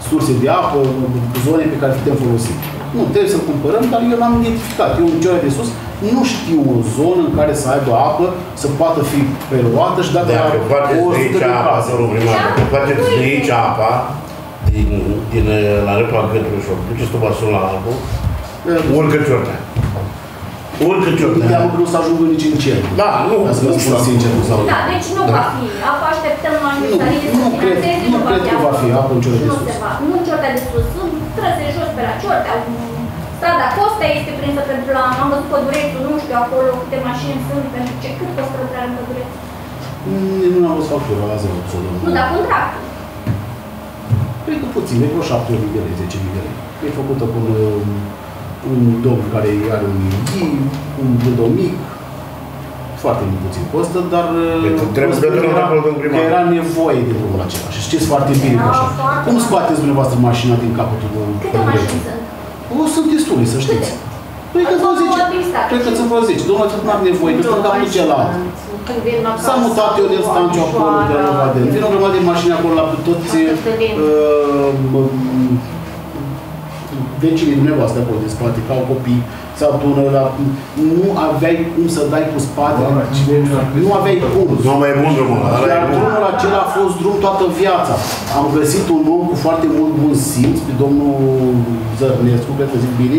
surse de apă, zone pe care putem folosi. Nu, trebuie să cumpărăm, dar eu n-am identificat. Eu în cele de sus nu știu o zonă în care să aibă apă, să poată fi preluată și dacă Dacă faceți de 100 aici de apa, case. domnul primar, dacă faceți de aici apa, din, din uh, la râpa Gâtului și o duceți tot basul la apă, urcă ciortea. Urcă Mi ciortea. teamă că nu o să ajungă nici în cer. Da, nu, Ca să vă nu spun știu. sincer, nu s-au Da, deci nu va fi. Apă așteptăm la Nu, ministerie să nu cred, finanțeze, nu cred că va fi apă în Ciorea de Nu Sus. se va. Nu în Ciortea de sus. Sunt trăse jos pe la Ciortea. Strada Costa este prinsă pentru la... Am văzut pădurețul, nu știu acolo câte mașini sunt, pentru ce cât costă lucrarea în pădureț. Mm, Nu am văzut factura la 0, să Nu, dăm. dar contractul. Cred că puțin, e vreo 7 de lei, 10 de lei. E făcută cu un, uh, un domn care are un inghi, un bândou mic, foarte mult puțin costă, dar uh, Deci trebuie vă să spun dăm că era, acolo, domnul primar. că era nevoie de drumul acela. Și știți foarte bine că Era așa. foarte Cum mare. scoateți dumneavoastră mașina din capătul Câte mașini sunt? O, sunt destule, să știți. Păi că vreo 10. Cred că sunt vreo 10. Domnul atât n-am nevoie, că sunt capul celălalt. S-a mutat eu din stanciu acolo, de la Novaden. Vin o grămadă de mașini acolo la toți uh, m- vecinii dumneavoastră acolo din spate, ca au copii, sau tu la, nu aveai cum să dai cu spatele, nu aveai cum. Nu mai e bun drumul ăla, ăla Iar e bun. drumul acela a fost drum toată viața. Am găsit un om cu foarte mult bun simț, pe domnul Zărnescu, cred că zic bine,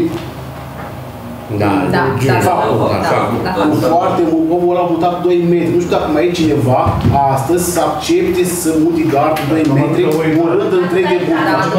Da, Da, Giu, da, fac, da, da, da, fac. da. cu foarte mult, omul ăla a mutat 2 metri. Nu știu dacă mai e cineva astăzi să accepte să muti gardul 2 metri, un rând întreg de Da, butuci. da, da, și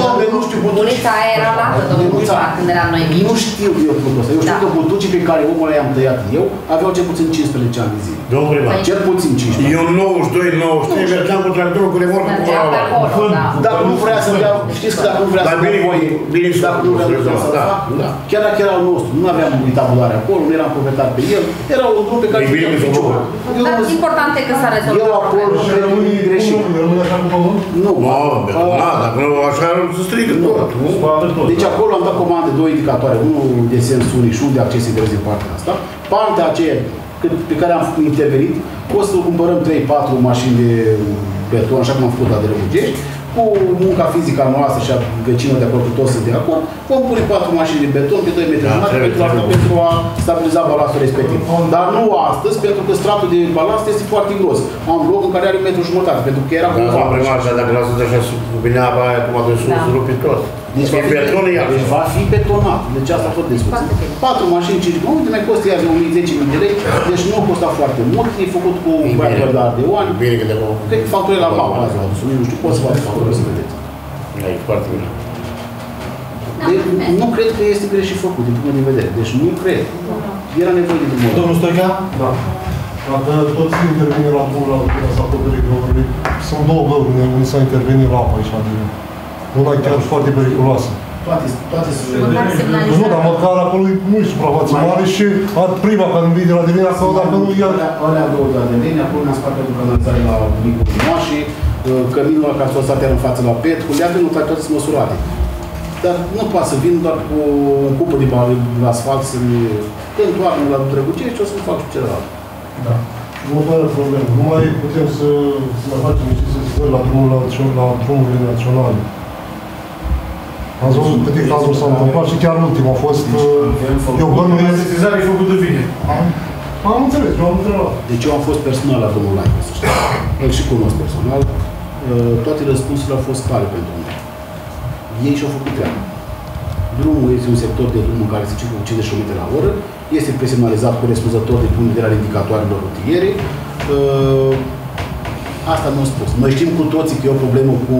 Doamne, nu știu, butuci. Bunița aia era lată, domnul Butuța. Bucura, când eram noi Nu mici. știu eu lucrul ăsta. Eu știu Da. că butucii pe care omul ăla i-am tăiat eu aveau cel puțin 15 ani de zile. Domnul primar, Cel puțin 15. eu 92, 93 mergeam cu tractorul cu remorcă cu Mergeam pe colaborație. acolo, da. Dacă nu vrea să dea, știți că dacă nu vrea Dar să dea bine- voie, bine și dacă nu vrea făcut, să da, facă, da. chiar dacă era al nostru, nu aveam tabulare acolo, nu eram proprietar pe el, era un drum pe care E bine că s-a făcut. Eu, Dar important e că s-a eu rezolvat acolo problema. Și rămâne greșit. cum rămâne așa cum pământ? Nu, Nu, a- da, dacă nu așa se strică tot. nu? Spate tot. Deci acolo am dat comandă două indicatoare, unul de sens unic și unul de acces interes din partea asta. Partea aceea cât- pe care am intervenit, o să cumpărăm 3-4 mașini de beton, așa cum am făcut la de Răbugești, cu munca fizică a noastră și a vecinilor de acolo, cu toți sunt de acord, vom pune 4 mașini de beton pe 2 metri Da, jumătate trebuie, pentru, asta, trebuie. pentru a stabiliza balastul respectiv. Dar nu astăzi, pentru că stratul de balast este foarte gros. Am un loc în care are un metru jumătate, pentru că era Da, cumva. domnul primar, dar dacă lasă așa sub vine apa aia, cum a dus sus, Da. rupi tot. Deci va, E fi, beton, e deci va fi betonat. Deci asta a fost discuție. Foarte bine. Patru mașini, 5 minute, mai costă iar de 1000-10.000 de lei, deci nu a costat foarte mult, e făcut cu E bani bine. de ardeoani. Bine că de acolo. Cred că facturile la BAP azi l-au dus, nu știu, poți să faci facturile să vedeți. E foarte bine. Da, Deci, mulțumesc. nu cred că este greșit făcut din punct de vedere. Deci nu cred. Era nevoie de drumul ăla. Domnul Stoica? Da. Dacă toți intervine la drumul la la acoperirii drumului, sunt două găuri unde s-a intervenit la apă aici. de- Una chiar foarte periculoasă. Toate, toate Măcar sunt semnalizare. Nu, dar măcar acolo nu e suprafață mare și a prima când vii de la Divina acolo, dacă nu ia... Alea, alea două de la Deleni, acolo ne-am spart pentru canalizare la Micul Moașe, căminul ăla care s-a stat iar în față la Pet, cu leagă, nu toate toate sunt măsurate. Dar nu poate să vin doar cu un cupă de bani la asfalt să mi Când întoarcem la Drăgucești, o să fac și celălalt. Da. Nu mai e problemă. Nu mai putem să, să mai facem niște sesizări la, drumul, la, la drumurile naționale. Ați văzut câte cazuri s-au întâmplat și chiar ultimul a fost... uh, Eu bănuiesc... Sesizare e făcută bine. Am înțeles, eu am întrebat. Deci eu am fost personal la domnul Laică, să știu. Îl și cunosc personal. Uh, Toate răspunsurile au fost clare pentru mine. Ei și-au făcut treaba. Drumul este un sector de drum în care se circulă cu 50 km la oră, este presemnalizat corespunzător din punct de vedere al indicatoarelor rutiere. Uh, Asta nu am spus. Noi știm cu toții că e o problemă cu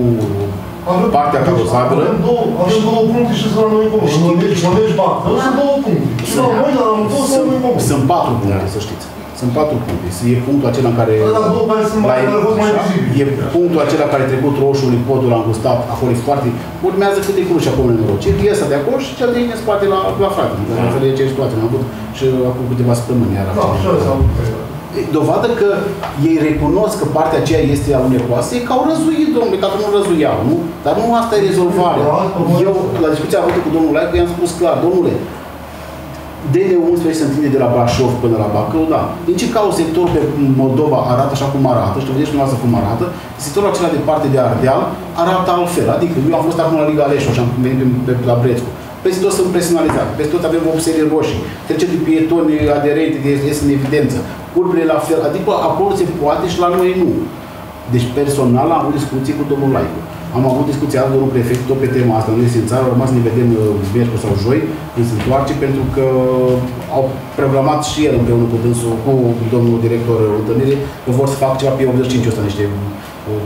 partea carosabilă. Avem două, avem două puncte și sunt la noi în comun. Știm. Mănești, mănești, bani. Sunt două puncte. Și la noi, dar la noi sunt la noi în comun. Sunt patru puncte, să știți. Sunt patru puncte. E punctul acela în care... Ăla două care sunt mai- la- care au fost mai așa, vizibili. E punctul acela care a trecut roșul, podul l-am gustat, acolo e foarte... Urmează câte cruci acolo în nenorociri, e ăsta de acolo și cel de în spate la, la frate. La fel e ce situație. Am avut și acum câteva săptămâni iar Da, și ăsta. Dovadă că ei recunosc că partea aceea este alunecoasă, e că au răzuit, domnule, că nu răzuiau, nu? Dar nu asta e rezolvarea. Eu, la discuția avută cu domnul Laicu, i-am spus clar, domnule, DN11 se întinde de la Brașov până la Bacău, da. Din ce cauză sectorul pe Moldova arată așa cum arată, și vedeți dumneavoastră cum arată, sectorul acela de parte de Ardeal arată altfel. Adică eu am fost acum la Liga Leșo și am venit pe, pe, la Brețcu. Peste tot sunt presionalizate, peste tot avem vopsele roșii, trece de pietoni aderente, de ies în evidență, curbele la fel, adică acolo se poate și la noi nu. Deci personal am avut discuții cu domnul Laicu. Am avut discuții azi cu domnul prefect tot pe tema asta, nu este în țară, au rămas să ne vedem uh, miercuri sau joi, când se întoarce, pentru că au programat și el împreună cu dânsul, cu domnul director uh, întâlnire, că vor să facă ceva pe 85 ăsta, niște uh,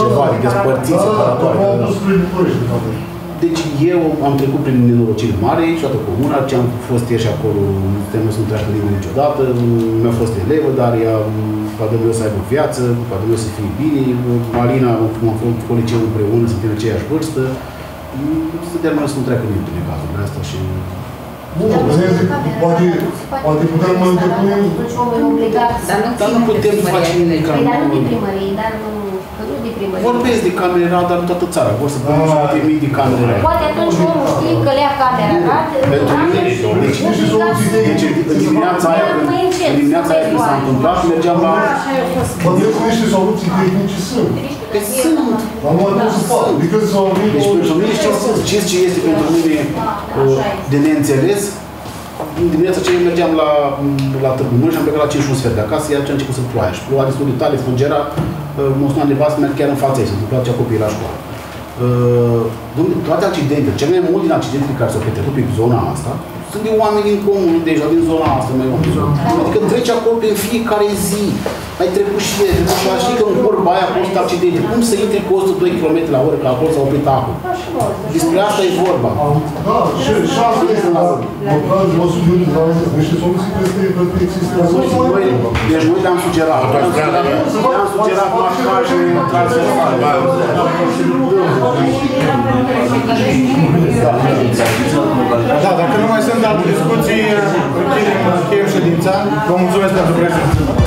ceva de despărțiri, separatoare. Da, da, spre București, de fapt. Deci eu am trecut prin nenorociri mari și toată comuna, ce am fost ieri și acolo, nu sunt treacă nimeni niciodată, mi-a fost elevă, dar ea, poate eu să aibă viață, poate eu să fie bine, Marina, cum am fost cu liceu împreună, suntem în aceeași vârstă, suntem noi să nu treacă nimeni prin cazurile astea și Nu, vedeți, poate, poate putem mai întâlni Dar nu Dar nu ține de putem primăria face de nimic. lege. Păi, dar nu de primărie, dar nu, că nu de primărie. vorbesc de camere radar în toată țara. Vor să punem jumătate mii de camere radar. Poate atunci omul știe că le ia camera, da? Pentru mine, deci, deci în dimineața aia, în dimineața aia când s-a întâmplat, mergeam la... Mă întreb că niște soluții tehnice sunt. Pe sunt. Dar nu nu se fac. Adică s-au venit Deci pentru mine știți, știți ce este pentru mine uh, de neînțeles? În dimineața ce mergeam la, la Târgu Mureș, am plecat la 5 și un sfert de acasă, iar ce a început să ploaie. Și ploua destul de tare, fulgera, uh, mă suna nevastă mea chiar în fața ei, se întâmpla cea copiii la școală. Uh, domnule, toate accidentele, cel mai mult din accidentele care s-au petrecut pe zona asta, sunt de oameni din comun, deja din zona asta, mai Adică treci acolo pe fiecare zi. Ai trecut și ieri, trecut și știi că în vorba aia costă accidente. Cum să intri cu 102 km la oră, că acolo s-a oprit acul? Despre asta e vorba. Da, și și asta este la măcar de 100 de unii de la niște soluții peste peste există. Deci noi, deci noi le-am sugerat. Le-am sugerat marcaje transversale. Da, dacă nu mai sunt alte discuții, închidem, încheiem ședința. Vă mulțumesc pentru prezență.